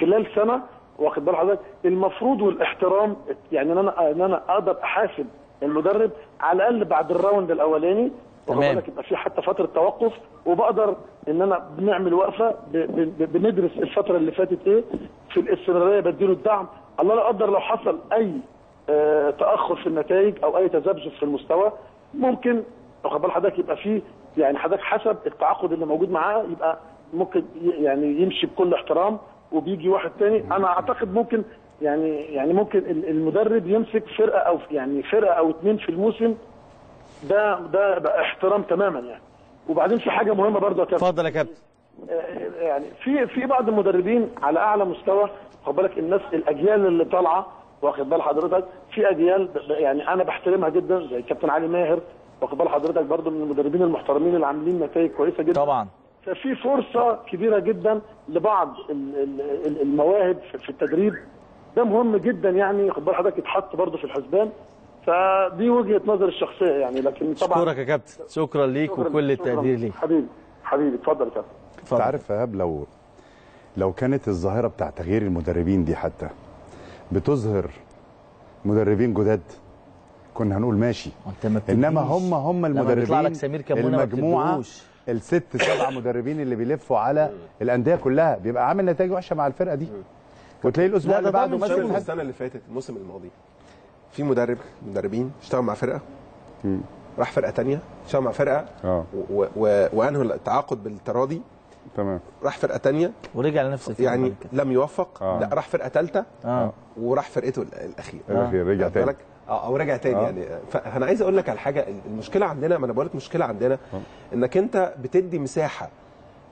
خلال سنة واخد بال حضرتك؟ المفروض والاحترام يعني إن أنا إن أنا أقدر أحاسب المدرب على الأقل بعد الراوند الأولاني تمام. يبقى في حتى فترة توقف وبقدر إن أنا بنعمل وقفة بندرس الفترة اللي فاتت إيه في الاستمرارية بديله الدعم. الله لا قدر لو حصل أي آه، تأخر في النتائج أو أي تذبذب في المستوى ممكن واخد بال حضرتك يبقى فيه يعني حضرتك حسب التعاقد اللي موجود معاه يبقى ممكن يعني يمشي بكل احترام وبيجي واحد تاني. أنا أعتقد ممكن يعني يعني ممكن ال- المدرب يمسك فرقة أو يعني فرقة أو اتنين في الموسم. ده ده بقى احترام تماما يعني. وبعدين في حاجة مهمة برضه يا كابتن. اتفضل يا كابتن. آه، يعني في في بعض المدربين على أعلى مستوى. واخد بالك الناس الأجيال اللي طالعة واخد بال حضرتك في أجيال يعني أنا بحترمها جدا زي كابتن علي ماهر واخد بال حضرتك برضه من المدربين المحترمين اللي عاملين نتائج كويسة جدا. طبعا. ففي فرصة كبيرة جدا لبعض ال- ال- ال- المواهب في التدريب. ده مهم جدا يعني واخد بال حضرتك يتحط برضه في الحسبان. فدي وجهة نظري الشخصية يعني لكن طبعا اشكرك يا كابتن. شكرا ليك شكراً- وكل. التقدير ليك. حبيبي حبيبي اتفضل يا كابتن. انت. عارف يا ايهاب لو لو كانت الظاهرة بتاع تغيير المدربين دي حتى بتظهر مدربين جداد كنا هنقول ماشي. إنما هم هم المدربين المجموعة. الست سبع مدربين اللي بيلفوا على الأندية كلها. بيبقى عامل نتائج وحشة مع الفرقة دي. وتلاقي الأسبوع لا، اللي ده بعده الحد. السنة اللي فاتت الموسم الماضي في مدرب مدربين اشتغل مع فرقة. راح فرقة تانية اشتغل مع فرقة. آه. و- وأنهوا التعاقد بالتراضي. تمام. راح فرقة تانية. ورجع لنفس الفرقة يعني. لم يوفق. آه. لا راح فرقة ثالثه آه. وراح فرقته ال- الاخيره الأخير رجع واخد تاني. بالك؟ آه أو رجع تاني آه. يعني فأنا عايز أقول لك على حاجة المشكلة عندنا ما أنا بقول لك مشكلة عندنا إنك أنت بتدي مساحة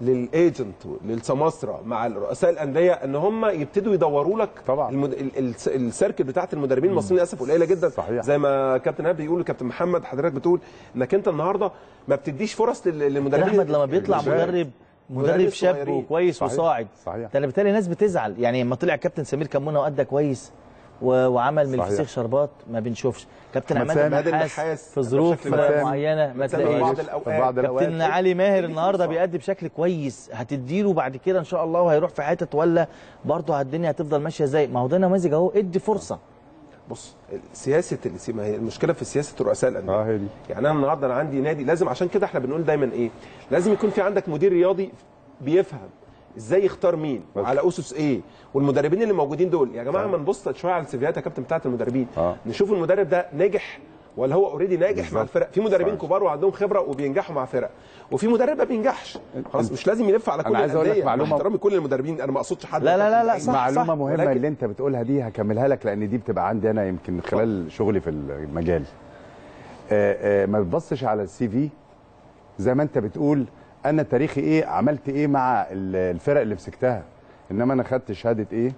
للايجنت للسماسره مع رؤساء الأندية إن هم يبتدوا يدوروا لك طبعا. المد... ال- ال- السيركل بتاعت المدربين المصريين للأسف قليلة جدا صحيح. زي ما كابتن ايهاب بيقول كابتن محمد حضرتك بتقول إنك أنت النهارده ما بتديش فرص للمدربين أحمد لما بيطلع. مدرب مدرب شاب. وكويس صحيح. وصاعد صحيح. ده بالتالي ناس بتزعل يعني لما طلع كابتن سمير كمونه وادى كويس وعمل من. الفسيخ شربات ما بنشوفش. كابتن عماد. النحاس في ظروف. معينة ما تلاقيش بعض. كابتن علي ماهر النهارده بيأدي بشكل كويس. هتديله بعد كده إن شاء الله وهيروح في حتت ولا برضه الدنيا هتفضل ماشية إزاي؟ ما هو ده نماذج أهو. ادي فرصة. بص سياسة ما هي المشكلة في سياسة رؤساء الأندية. آه هي دي. يعني أنا النهارده أنا عندي نادي لازم عشان كده إحنا بنقول دايما إيه؟ لازم يكون في عندك مدير رياضي بيفهم. إزاي يختار مين؟ وعلى أسس إيه؟ والمدربين اللي موجودين دول يا جماعة ما نبص شوية على السيفيات يا كابتن بتاعت المدربين. آه. نشوف المدرب ده ناجح ولا هو اوريدي ناجح مع بالظبط. الفرق. في مدربين صحيح. كبار وعندهم خبرة وبينجحوا مع فرق. وفي مدرب ما بينجحش. خلاص مش لازم يلف على كل أنا عايز أقول لك. مع معلومة- احترامي كل المدربين أنا ما أقصدش حد لا، لا، لا، لا، صح صح. معلومة مهمة ولكن- اللي أنت بتقولها دي هكملها لك لأن دي بتبقى عندي أنا يمكن خلال شغلي في المجال. آه، آه، ما بتبصش على ال CV. زي ما أنت بتقول أنا تاريخي إيه عملت إيه مع ال- الفرق اللي مسكتها إنما أنا خدت شهادة إيه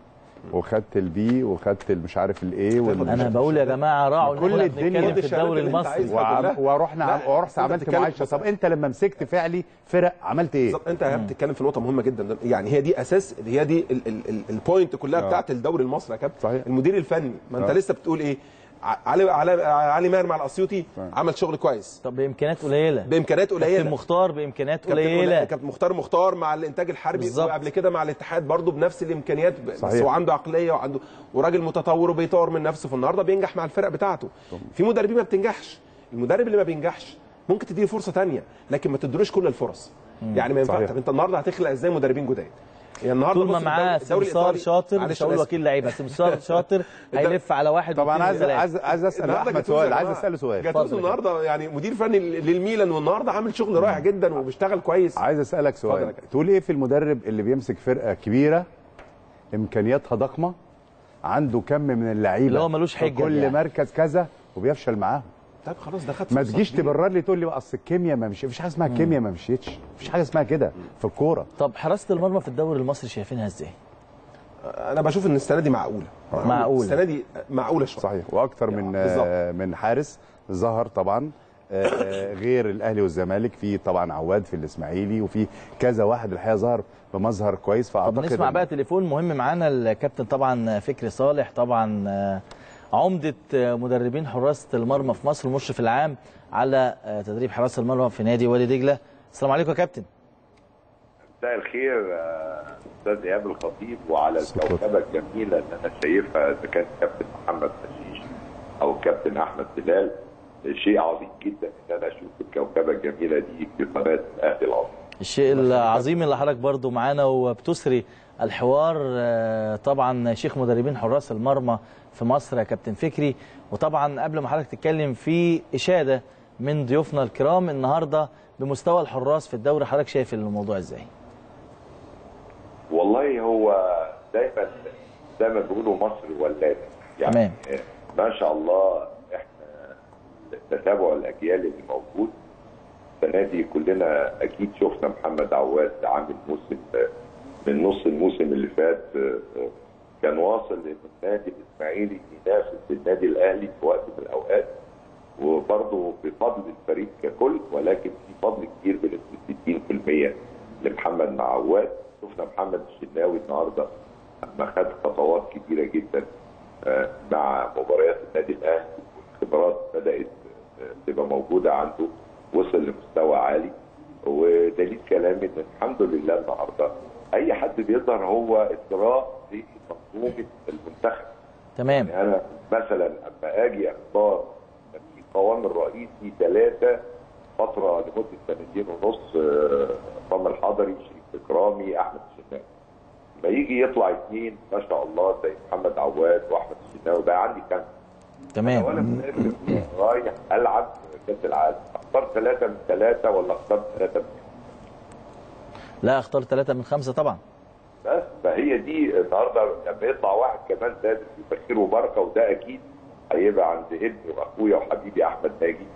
وخدت ال B وخدت مش عارف ال A وال... أنا بقول يا جماعة راعوا كل الدنيا. في الدوري المصري. ورحنا ورحت أنت عملت معايشه طب أنت لما مسكت فعلي فرق عملت إيه؟ بالظبط أنت بتتكلم في نقطة مهمة جدا يعني هي دي أساس هي دي ال- ال- ال- ال point كلها آه. بتاعت الدوري المصري يا كابتن صحيح. المدير الفني ما أنت آه. لسه بتقول إيه علي علي علي ماهر مع الأسيوطي عمل شغل كويس. طب بإمكانيات قليلة. بإمكانيات كابتن قليله مختار بإمكانيات كابتن قليلة. كابتن مختار مختار مع الإنتاج الحربي. بالظبط. وقبل كده مع الاتحاد برضه بنفس الإمكانيات ب- بس صحيح. هو عنده عقلية وعنده وراجل متطور وبيطور من نفسه. فالنهارده بينجح مع الفرق بتاعته. في مدربين ما بتنجحش. المدرب اللي ما بينجحش ممكن تديله فرصة تانية لكن ما تديلوش كل الفرص. يعني ما ينفعش. صحيح. طب انت النهارده هتخلق إزاي مدربين جداد؟ هي النهارده طول ما بص معاه سمسار شاطر مش هقول. وكيل لعيبة سمسار شاطر هيلف على واحد طب أنا واثنين عايز. عايز عايز أسأل أحمد سؤال عايز. اساله سؤال جاتوزو النهارده يعني مدير فني للميلان والنهارده عامل شغل رائع جدا وبيشتغل كويس عايز أسألك سؤال. تقول إيه في المدرب اللي بيمسك فرقة كبيرة إمكانياتها ضخمة عنده كم من اللعيبة اللي هو ملوش حجة كل يعني. مركز كذا وبيفشل معاهم طب خلاص ده خد ما تجيش. تبرر لي تقول لي بقى أصل الكيمياء ما مش مفيش حاجة اسمها الكيمياء ما مشيتش. مفيش حاجة اسمها كده في الكورة. طب حراسة المرمى في الدوري المصري شايفينها إزاي؟ أنا بشوف إن السنة دي معقولة. معقولة. السنة دي معقولة شوية. صحيح. وأكتر من بالظبط. آه، من حارس ظهر طبعا. آه، آه، غير الأهلي والزمالك. في طبعا عواد في الإسماعيلي وفي كذا واحد الحقيقة ظهر بمظهر كويس. طب فاعتقد نسمع إن- بقى تليفون. مهم معانا الكابتن طبعا فكري صالح. طبعا آه، عمدة آه، مدربين حراسة المرمى في مصر المشرف العام على آه، تدريب حراسة المرمى في نادي وادي دجلة السلام عليكم يا كابتن مساء الخير آه، أستاذ إيهاب الخطيب وعلى. الكوكبة الجميلة اللي أنا شايفها إذا كان كابتن محمد حشيش أو كابتن أحمد بلال شيء عظيم جدا إن أنا أشوف الكوكبة الجميلة دي في قناة الاهلي الشيء العظيم اللي حضرتك برضو معانا وبتسري الحوار آه، طبعا شيخ مدربين حراس المرمى في مصر يا كابتن فكري وطبعا قبل ما حضرتك تتكلم في إشادة من ضيوفنا الكرام النهارده بمستوى الحراس في الدوري حضرتك شايف الموضوع إزاي؟ والله هو دايما زي ما بيقولوا مصر ولادة يعني تمام. ما شاء الله إحنا تتابع الأجيال اللي موجود السنة دي كلنا أكيد شفنا محمد عواد عامل موسم آه، من نص الموسم اللي فات آه، آه، كان واصل ان النادي الإسماعيلي ينافس النادي الأهلي في وقت من الأوقات وبرضه بفضل الفريق ككل ولكن في فضل كبير بنسبه 60% لمحمد معواد شفنا محمد الشناوي النهارده لما خد خطوات كبيرة جدا آه، مع مباريات النادي الأهلي الخبرات بدأت تبقى موجودة عنده. وصل لمستوى عالي. ودليل كلامي إن الحمد لله النهارده أي حد بيظهر هو اجراء لمنظومه المنتخب. تمام. يعني أنا مثلا أما آجي أختار كان في قوام الرئيسي ثلاثة فترة لمدة سنتين ونص آه، عصام الحضري شريف إكرامي أحمد الشناوي. لما يجي يطلع اثنين ما شاء الله زي محمد عواد وأحمد الشناوي بقى عندي كام وأنا وأنا رايح ألعب كأس العالم. أختار ثلاثة من ثلاثة ولا أختار ثلاثة من لا أختار ثلاثة من خمسة طبعا. بس فهي دي النهارده لما يطلع واحد كمان سادس وبخير وبركه وده أكيد هيبقى عند ابني وأخويا وحبيبي أحمد ناجي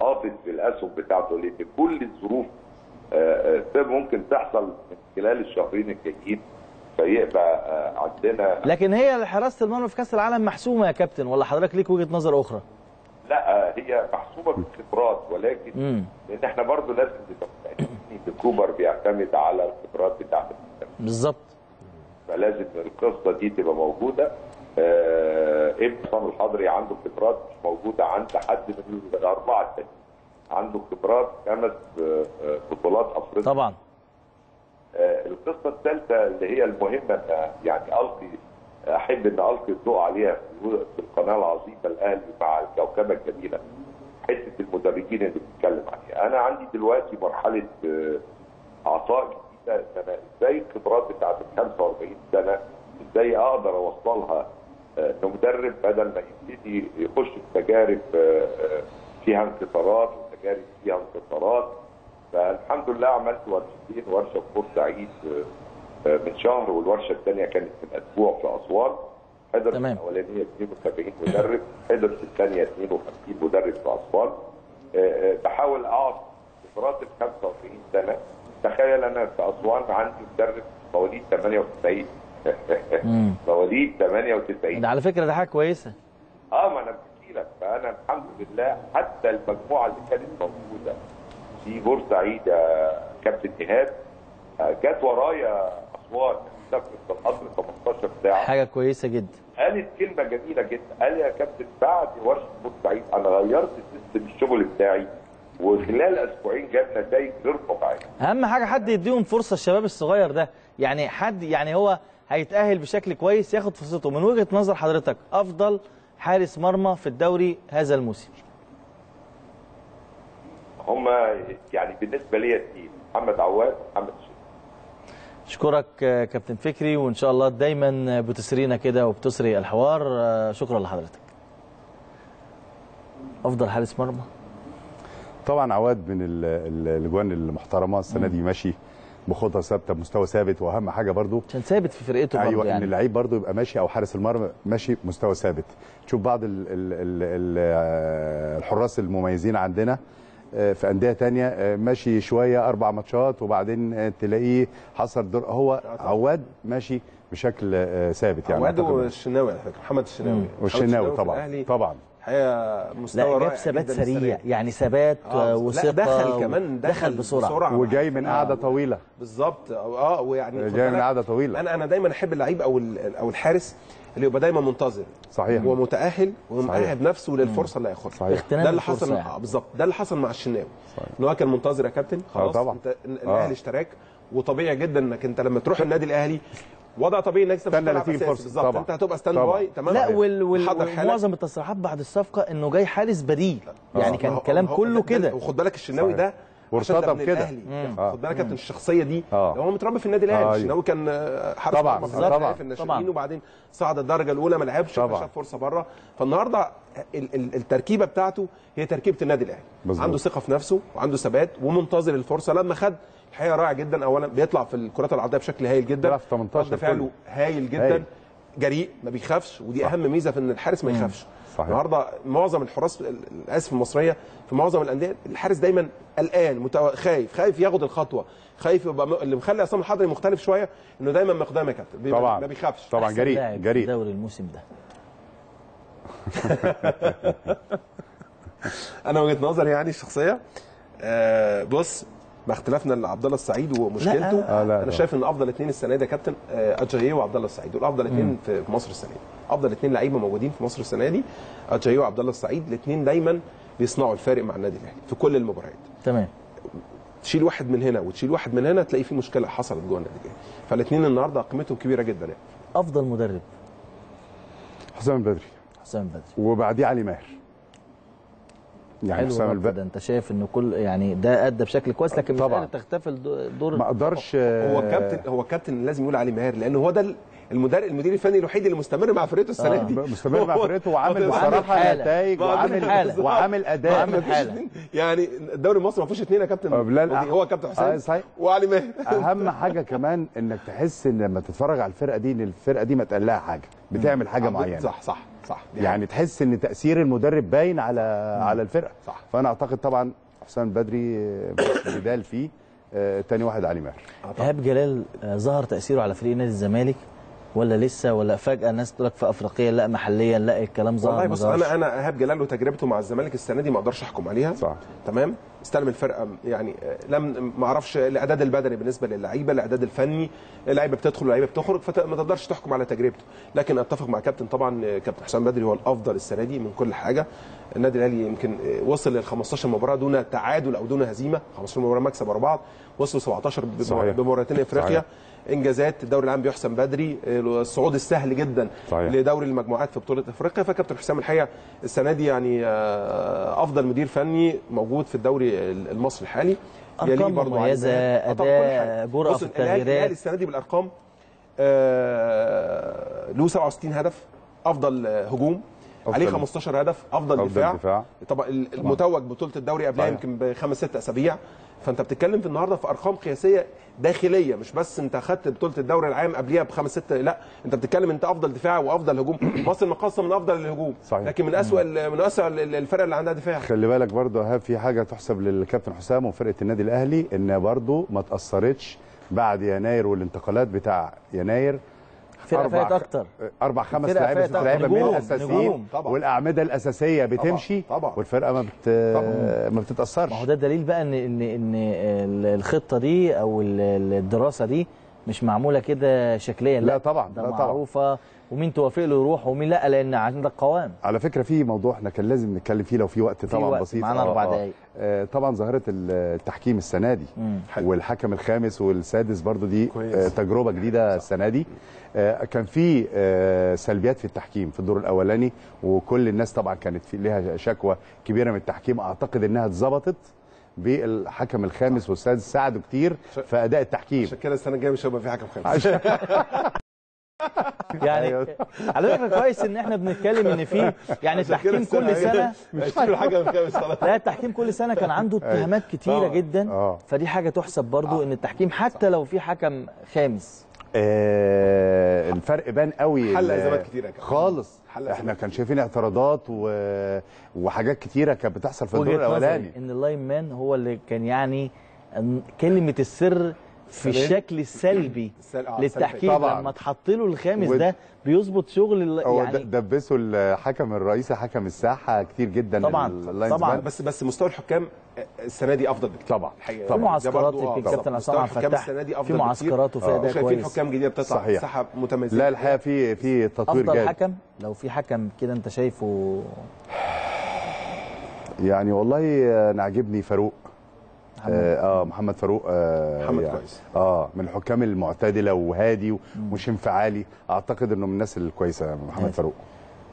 حاطط في الأسهم بتاعته. لأن كل الظروف آه، آه، ممكن تحصل من خلال الشهرين الجايين. فيبقى آه، عندنا لكن هي حراسة المرمى في كأس العالم محسومة يا كابتن ولا حضرتك ليك وجهة نظر أخرى؟ لا آه، هي محسوبه بالخبرات ولكن امم لأن إحنا برضه لازم نبقى كوبر بيعتمد على الخبرات بتاعت. بالظبط. فلازم القصة دي تبقى موجودة. آه، ابن عصام الحضري عنده خبرات مش موجودة عند حد من الأربعة التانيين. عنده خبرات خمس آه، بطولات أفريقيا. طبعا. القصة الثالثة اللي هي المهمة يعني ألقي أحب إن ألقي الضوء عليها في القناة العظيمة الاهلي مع الكوكبة الجميلة. حتة المدربين اللي بنتكلم عليها. أنا عندي دلوقتي مرحلة آه، عطاء جديدة. إن أنا إزاي الخبرات بتاعت ال 45 سنة إزاي أقدر أوصلها آه، لمدرب بدل ما يبتدي يخش في تجارب آه، آه، فيها انتصارات وتجارب فيها انتصارات فالحمد لله عملت ورشتين ورشة في بورسعيد آه، آه، من شهر والورشة الثانية كانت من أسبوع في أسوان. حضرت. الأولانية 72 مدرب حضرت الثانية 52 مدرب في أسوان. آه، بحاول أقعد خبرات ال 45 سنة. تخيل أنا في أسوان عندي مدرب مواليد 98 امم مواليد 98 ده على فكرة ده حاجة كويسة. آه ما أنا بحكي لك. فأنا الحمد لله حتى المجموعة اللي كانت موجودة في بورسعيد يا كابتن إيهاب. آه، جت ورايا اسوان سافرت في القطر 18 ساعة. حاجة كويسة جدا. قالت كلمة جميلة جدا. قال يا كابتن بعد ورشة بورسعيد أنا غيرت سيستم الشغل بتاعي وخلال أسبوعين جاب نتائج غير طبيعية. أهم حاجة حد يديهم فرصة الشباب الصغير ده. يعني حد يعني هو هيتأهل بشكل كويس ياخد فرصته. من وجهة نظر حضرتك أفضل حارس مرمى في الدوري هذا الموسم. هم يعني بالنسبة لي اثنين محمد عواد ومحمد الشيخ اشكرك آه، كابتن فكري وإن شاء الله دايما بتسرينا كده وبتسري الحوار. آه، شكرا لحضرتك. أفضل حارس مرمى. طبعا عواد من ال- ال- الأجوان المحترمة السنة دي ماشي بخطى ثابتة بمستوى ثابت وأهم حاجة برضو عشان ثابت في فرقته برضه أيوه إن يعني. اللعيب برضو يبقى ماشي أو حارس المرمى ماشي مستوى ثابت. تشوف بعض ال ال ال ال آه، الحراس المميزين عندنا آه، في أندية تانية آه، ماشي شوية أربع ماتشات وبعدين آه، تلاقيه حصل دور هو عواد ماشي بشكل آه، ثابت يعني عواد. والشناوي على فكرة محمد الشناوي. والشناوي طبعا طبعا. الحقيقة مستوى لا رائع جاب ثبات سريع. يعني ثبات آه، آه، وثقة دخل كمان دخل بسرعة. وجاي من قعدة طويلة. بالظبط. آه ويعني جاي من قعدة طويلة. أنا أنا دايما أحب اللعيب أو ال- أو الحارس. اللي يبقى دايما منتظر صحيح ومتاهل صحيح. ومؤهل نفسه للفرصة اللي هياخدها صحيح. ده اللي حصل يعني. آه، بالظبط ده اللي حصل مع الشناوي صحيح. إن هو كان منتظر يا كابتن خلاص طبعا. أنت الأهلي اشتراك وطبيعي جدا إنك أنت لما تروح النادي الأهلي وضع طبيعي إنك لتيجي أساسي. فرصة. بالظبط. أنت هتبقى stand by تمام لا وال وال. ومعظم التصريحات بعد الصفقة إنه جاي حارس بديل يعني آه، كان الكلام كله ده- كده وخد بالك الشناوي. ده من بكده. الأهلي. مم. خد بالك كابتن الشخصية دي آه. هو متربي في النادي الأهلي آه، الشناوي كان آه، حارس طبعا، طبعا، في الناشئين. وبعدين صعد الدرجة الأولى ما لعبش. شاف فرصة بره فالنهاردة ال- ال- التركيبة بتاعته هي تركيبة النادي الأهلي. عنده ثقة في نفسه وعنده ثبات ومنتظر الفرصة لما خد الحقيقة رائع جدا اولا بيطلع في الكرات العرضية بشكل هايل جدا بيلعب في 18 رد فعله. هايل جدا هايل. جريء ما بيخافش ودي أهم ميزة في إن الحارس ما يخافش صحيح. النهارده معظم الحراس اسف المصريه في معظم الانديه الحارس دايما قلقان متو... خايف خايف ياخد الخطوة خايف يبقى م... اللي مخلي عصام الحضري مختلف شوية إنه دايما مقدام يا كابتن طبعا. ما بيخافش. طبعا جريء جريء. الدوري الموسم ده. أنا وجهة نظري يعني الشخصية آه بص مع اختلافنا لعبد الله السعيد ومشكلته آه، لا، أنا لا. شايف إن أفضل اثنين السنة دي يا كابتن آه، اجاييه وعبد الله السعيد دول أفضل اثنين في مصر السنة دي. أفضل اثنين لعيبة موجودين في مصر السنة دي اجاييه وعبد الله السعيد الاثنين دايما بيصنعوا الفارق مع النادي الأهلي في كل المباريات. تمام. تشيل واحد من هنا وتشيل واحد من هنا تلاقي في مشكلة حصلت جوه النادي الأهلي. فالاثنين النهارده قيمتهم كبيرة جدا يعني. أفضل مدرب. حسام البدري حسام بدري. وبعديه علي ماهر. يعني حلو حسام البدري ده انت شايف ان كل يعني ده أدى بشكل كويس لكن مش طبعاً. تغتفل دو- دور ما أقدرش هو كابتن هو كابتن لازم يقول علي ماهر لأن هو ده المدير المدير الفني الوحيد اللي مستمر مع فرقته السنة آه. دي مستمر مع فرقته وعامل بصراحة. نتائج وعامل وعامل حالة. وعامل أداء وعامل حالة. يعني الدوري المصري ما فيهوش اثنين يا كابتن. ودي هو كابتن آه، حسام صحيح. وعلي ماهر أهم حاجة كمان إنك تحس إن لما تتفرج على الفرقة دي إن الفرقة دي متقال لها حاجة بتعمل حاجة معينة صح صح صح. يعني تحس إن تأثير المدرب باين على على الفرقة. صح. فأنا أعتقد طبعا حسام آه، مفيش جدال فيه آه، تاني واحد علي ماهر. إيهاب جلال آه، ظهر تأثيره على فريق نادي الزمالك. ولا لسه ولا فجأة الناس تقول لك في أفريقيا لا محليا لا الكلام ظهر والله بص. أنا أنا ايهاب جلال وتجربته مع الزمالك السنة دي ما أقدرش أحكم عليها. صح. تمام؟ استلم الفرقة يعني لم ما أعرفش الإعداد البدني بالنسبة للعيبة الإعداد الفني اللعيبة بتدخل واللعيبه بتخرج فما تقدرش تحكم على تجربته. لكن أتفق مع كابتن طبعا كابتن حسام بدري هو الأفضل السنة دي من كل حاجة. النادي الأهلي يمكن آه، وصل لل 15 مباراة دون تعادل أو دون هزيمة. 15 مباراة مكسب ورا بعض. وصلوا 17 ب- صحيح. بمباراتين إفريقيا صحيح. إنجازات الدوري العام بيحسم بدري الصعود السهل جدا صحيح. لدوري المجموعات في بطولة إفريقيا فكابتن حسام الحقيقة السنة دي يعني آه، أفضل مدير فني موجود في الدوري المصري الحالي كل حاجة. جرأة بص، في التغييرات. الأهلي السنة دي بالأرقام آه، له 67 هدف أفضل آه، هجوم أفضل. عليه 15 هدف أفضل, أفضل دفاع. دفاع. طبعا المتوج بطولة الدوري قبلها. يمكن بخمس ست أسابيع فانت بتتكلم في النهارده في ارقام قياسيه داخليه مش بس انت اخذت بطوله الدوري العام قبليها بخمس ست لا انت بتتكلم انت افضل دفاع وافضل هجوم. مصر مقاصه من افضل الهجوم صحيح. لكن من اسوء من اسوء الفرق اللي عندها دفاع. خلي بالك برضه في حاجة تحسب للكابتن حسام وفرقة النادي الأهلي إن برضه ما تأثرتش بعد يناير والانتقالات بتاع يناير. فرقة أربع فاتت أكتر. أربع خمس لعيبة طبعاً لعيبة من الأساسيين طبعاً. والأعمدة الأساسية بتمشي طبعاً. والفرقة ما بت ما بتتأثرش. ما هو ده دليل بقى ان ان إن ال- الخطة دي أو ال- الدراسة دي مش معمولة كده شكليا لا, لا طبعاً، ده لا طبعاً. معروفة ومين توافق له يروح ومين لا لأن عندك قوام على فكرة في موضوع إحنا كان لازم نتكلم فيه لو في وقت طبعا وقت، بسيط معانا آه، أربع آه. دقايق. آه، طبعا ظاهرة التحكيم السنة دي مم. والحكم الخامس والسادس برضو دي كويس. آه، تجربة جديدة السنة دي آه، كان في آه، سلبيات في التحكيم في الدور الأولاني وكل الناس طبعا كانت في لها شكوى كبيرة من التحكيم أعتقد إنها اتظبطت بالحكم الخامس والسادس. ساعدوا كتير في أداء التحكيم. عشان كده السنة الجاية مش هيبقى في حكم خامس. يعني أيوة. على فكرة كويس إن إحنا بنتكلم إن في يعني التحكيم كل سنه مش هيشيلوا حكم خامس خلاص. لا التحكيم كل سنة كان عنده اتهامات كتيرة طبعاً. جدا. آه. فدي حاجة تحسب برضو إن التحكيم حتى لو في حكم خامس. آه، الفرق بان قوي حل كتيرة كمان. خالص. حل إحنا كان شايفين اعتراضات و... وحاجات كتيرة كانت بتحصل في الدور الأولاني إن ال lineman هو اللي كان يعني كلمة السر في. الشكل السلبي السل- آه، للتحكيم. طبعاً. لما تحط له الخامس ود- ده بيظبط شغل يعني دبسوا الحكم الرئيسي حكم الساحة كتير جدا طبعاً، طبعاً. بس بس مستوى الحكام السنة دي أفضل بكتير طبعاً. الحقيقة. طبعاً. في معسكرات برضو، آه، يمكن كابتن طبعاً. عصام عبد الفتاح السنة دي في أفضل معسكرات وفي اداء وشايفين كويس حكام جديدة بتطلع صحيح. ساحه متميزه لا الحقيقة في في تطوير أفضل جاد حكم لو في حكم كده أنت شايفه يعني والله أنا عاجبني فاروق آه آه، محمد فاروق آه محمد يعني كويس. آه من الحكام المعتدلة وهادي ومش انفعالي أعتقد إنه من الناس الكويسة محمد. فاروق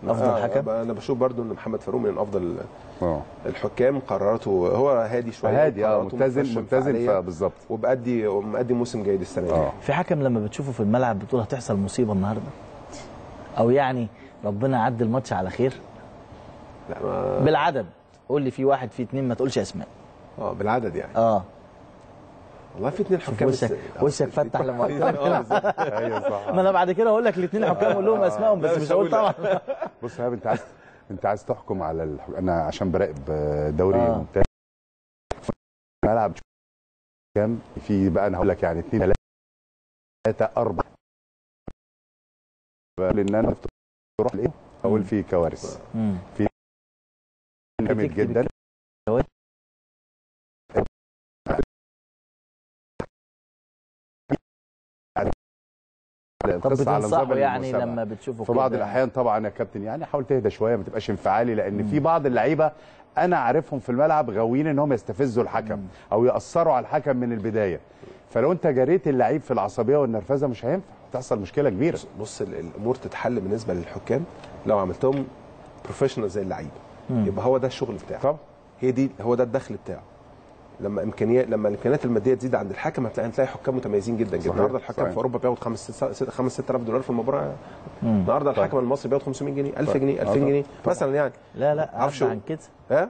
أفضل آه، حكم أنا بشوف برضو إن محمد فاروق من أفضل آه. الحكام قراراته هو هادي شوية هادي آه متزن متزن بالظبط وبأدي ومأدي موسم جيد السنة دي. آه. في حكم لما بتشوفه في الملعب بتقول هتحصل مصيبة النهارده؟ أو يعني ربنا عدى الماتش على خير؟ لا ما بالعدد. قول لي في واحد في اتنين ما تقولش أسماء. آه بالعدد يعني. آه. والله في اثنين حكام وشك وشك فتح لما. أيوه صح. ما أنا بعد كده أقول لك الاثنين حكام أقول لهم أسمائهم لا، بس مش هقول هقول طبعا. بص يا أنت عايز أنت عايز تحكم على. أنا عشان براقب دوري آه. ممتاز. ملعب كام؟ في بقى أنا هقول لك يعني اثنين ثلاثة أربعة. لأن أنا تروح لإيه؟ أقول في كوارث. مم. جامد جدا. طب على بتنصحه نظام يعني. لما بتشوفه في بعض؟ الأحيان طبعا يا كابتن يعني حاول تهدى شوية ما تبقاش انفعالي لأن في بعض اللعيبة أنا عارفهم في الملعب غاويين ان هم يستفزوا الحكم أو يأثروا على الحكم من البداية. فلو أنت جريت اللعيب في العصبية والنرفزة مش هينفع تحصل مشكلة كبيرة. بص ال- الأمور تتحل بالنسبة للحكام لو عملتهم professional زي اللعيبه يبقى هو ده الشغل بتاعه. طبعا هي دي هو ده الدخل بتاعه. لما امكانيات لما الإمكانيات المادية تزيد عند الحكم هتلاقي هتلاقي حكام متميزين جدا جدا. النهارده الحكم صحيح. في أوروبا بياخد 5 5 6000 دولار في المباراة. النهارده الحكم المصري بياخد 500 جنيه 1000 طيب. جنيه آه 2000 طبعا. جنيه مثلا يعني. لا لا شو- عن كده. ها؟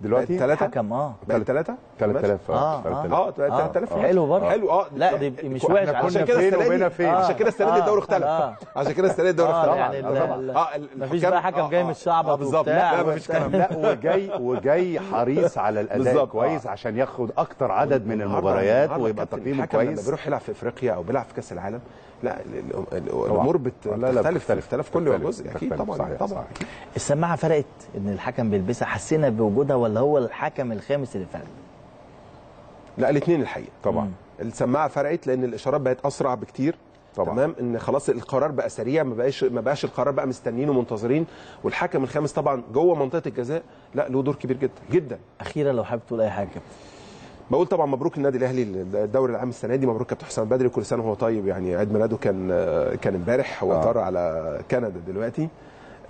دلوقتي ثلاثة حكم آه. بقت ثلاثة 3000 آه، 3000 آه. 3000 آه. حلو برضه. حلو آه. لا دي مش وحش. كنا عشان كده وبقينا دي فين؟ عشان كده السنة دي آه، الدوري اختلف آه. عشان كده السنة دي الدوري آه، اختلف يعني آه، آه مفيش بقى حكم آه، جاي آه. من الشعب آه، بالظبط. لا مفيش كلام. لا وجاي وجاي حريص على الأداء بالظبط، كويس آه. عشان ياخد أكتر عدد من المباريات ويبقى تقييمه الحكم لما كويس. بيروح يلعب في إفريقيا أو بيلعب في كأس العالم لا ال- ال- ال- الأمور بت- لا، لا، بتختلف اختلاف كل بتختلف، جزء. أكيد طبعا صحيح، طبعا. صحيح. السماعة فرقت إن الحكم بيلبسها حسينا بوجودها ولا هو الحكم الخامس اللي فرق؟ لا الاثنين الحقيقة. طبعا. السماعة فرقت لأن الإشارات بقت أسرع بكتير. طبعا. تمام؟ إن خلاص القرار بقى سريع ما بقاش ما بقاش القرار بقى مستنيين ومنتظرين. والحكم الخامس طبعا جوه منطقة الجزاء لا له دور كبير جدا جدا. أخيرا لو حابب تقول أي حاجة. كابتن. بقول طبعا مبروك النادي الأهلي الدوري العام السنة دي مبروك كابتن حسام بدري. كل سنة وهو طيب يعني عيد ميلاده كان كان امبارح هو آه. طار على كندا دلوقتي.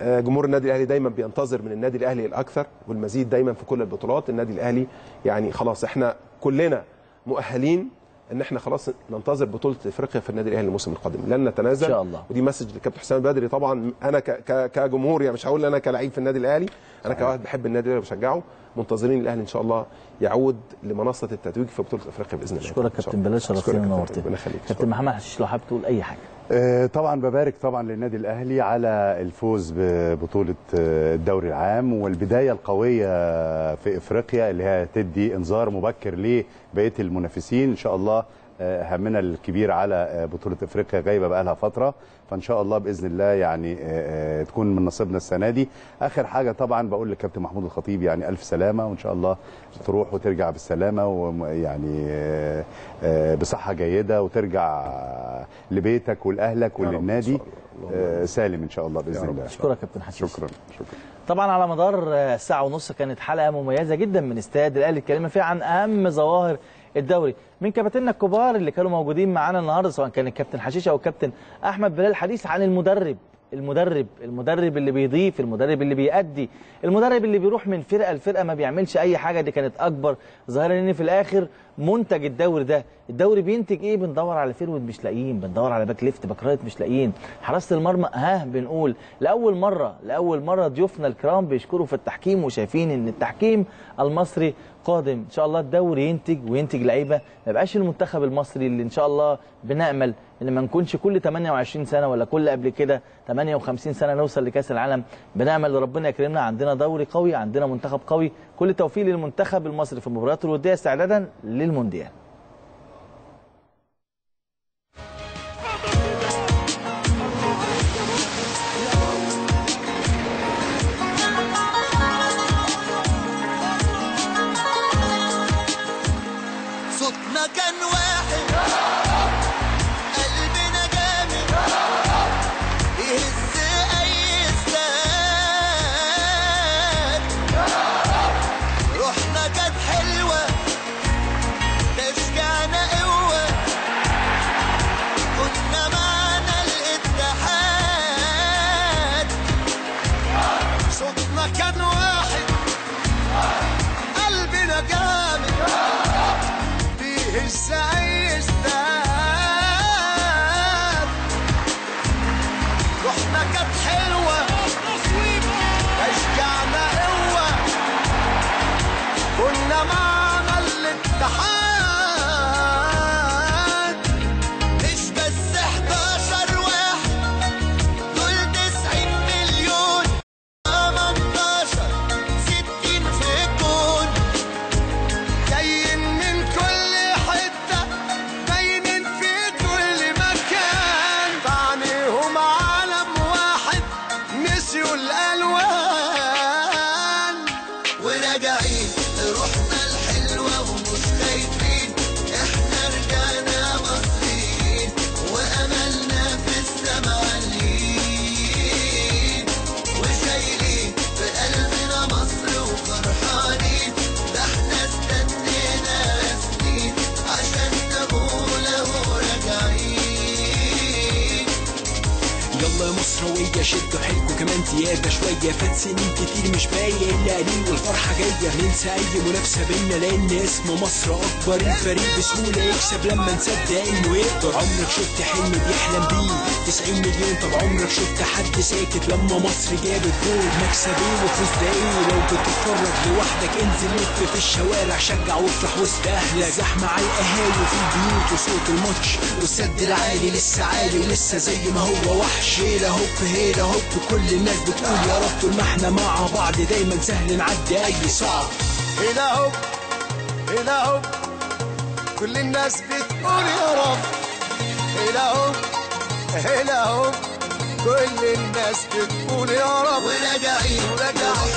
آه، جمهور النادي الأهلي دايما بينتظر من النادي الأهلي الأكثر والمزيد دايما في كل البطولات. النادي الأهلي يعني خلاص إحنا كلنا مؤهلين إن إحنا خلاص ننتظر بطولة إفريقيا في النادي الأهلي الموسم القادم. لن نتنازل. إن شاء الله. ودي مسج للكابتن حسام بدري. طبعا أنا كجمهور يعني مش هقول أنا كلاعب في النادي الأهلي. أنا كواحد بحب النادي الأهلي وبشجعه. منتظرين الأهلي إن شاء الله يعود لمنصة التتويج في بطولة إفريقيا بإذن الله. أشكرك كابتن. بلال شرفتني يا كابتن. ونورتني محمد حشيش لو حابب تقول أي حاجة. طبعا ببارك طبعا للنادي الأهلي على الفوز ببطولة آه، الدوري العام والبداية القوية في إفريقيا اللي هي تدي إنذار مبكر لبقية المنافسين. إن شاء الله آه، همنا الكبير على آه، بطولة إفريقيا غايبه بقى لها فترة. فإن شاء الله بإذن الله يعني آه، آه، تكون من نصيبنا السنة دي. آخر حاجة طبعا بقول للكابتن محمود الخطيب يعني ألف سلامة وإن شاء الله تروح وترجع بالسلامة ويعني آه، آه، بصحة جيدة وترجع لبيتك ولأهلك وللنادي شاء الله. اللهم آه، سالم إن شاء الله بإذن الله. اشكرك كابتن حشيش. شكرا شكرا. طبعا على مدار آه، ساعة ونص كانت حلقة مميزة جدا من استاد الأهلي اتكلمنا فيها عن أهم ظواهر الدوري. من كباتننا الكبار اللي كانوا موجودين معانا النهارده سواء كان الكابتن حشيش أو الكابتن أحمد بلال حديث عن المدرب. المدرب المدرب اللي بيضيف المدرب اللي بيأدي المدرب اللي بيروح من فرقة لفرقة ما بيعملش أي حاجة دي كانت أكبر ظاهرة لأن في الآخر منتج الدوري ده الدوري بينتج إيه؟ بندور على forward مش لاقيين بندور على back left back right مش لاقيين. حراسة المرمى ها بنقول لأول مرة لأول مرة ضيوفنا الكرام بيشكروا في التحكيم وشايفين إن التحكيم المصري قادم. إن شاء الله الدوري ينتج وينتج لعيبة ما يبقاش المنتخب المصري اللي إن شاء الله بنأمل إن ما نكونش كل 28 سنة ولا كل قبل كده 58 سنة نوصل لكأس العالم بنامل ربنا يكرمنا. عندنا دوري قوي عندنا منتخب قوي. كل التوفيق للمنتخب المصري في المباريات الودية استعدادا للمونديال. زيادة شوية فات سنين كتير مش باين. إلا قليل والفرحة جاية ننسى أي منافسة بينا لأن اسم مصر أكبر. الفريق بسهولة يكسب لما نصدق إنه يقدر. عمرك شفت حلم بيحلم بيه. 90 مليون طب عمرك شفت حد ساكت لما مصر جابت جول مكسب إيه وفوز ده إيه؟ لو بتتفرج لوحدك انزل لف في الشوارع شجع وافرح وسط أهلك. زحمة على القهاوي في البيوت وصوت الماتش. والسد العالي لسه عالي ولسه زي ما هو وحش. هيلا هوب هيلا هوب كل الناس بتقول يا رب طول ما إحنا مع بعض دايما سهل نعدي أي صعب هنا هوب هنا هوب كل الناس بتقول يا رب. هنا هوب هنا هوب كل الناس بتقول يا رب. وراجعين وراجعين الحلوة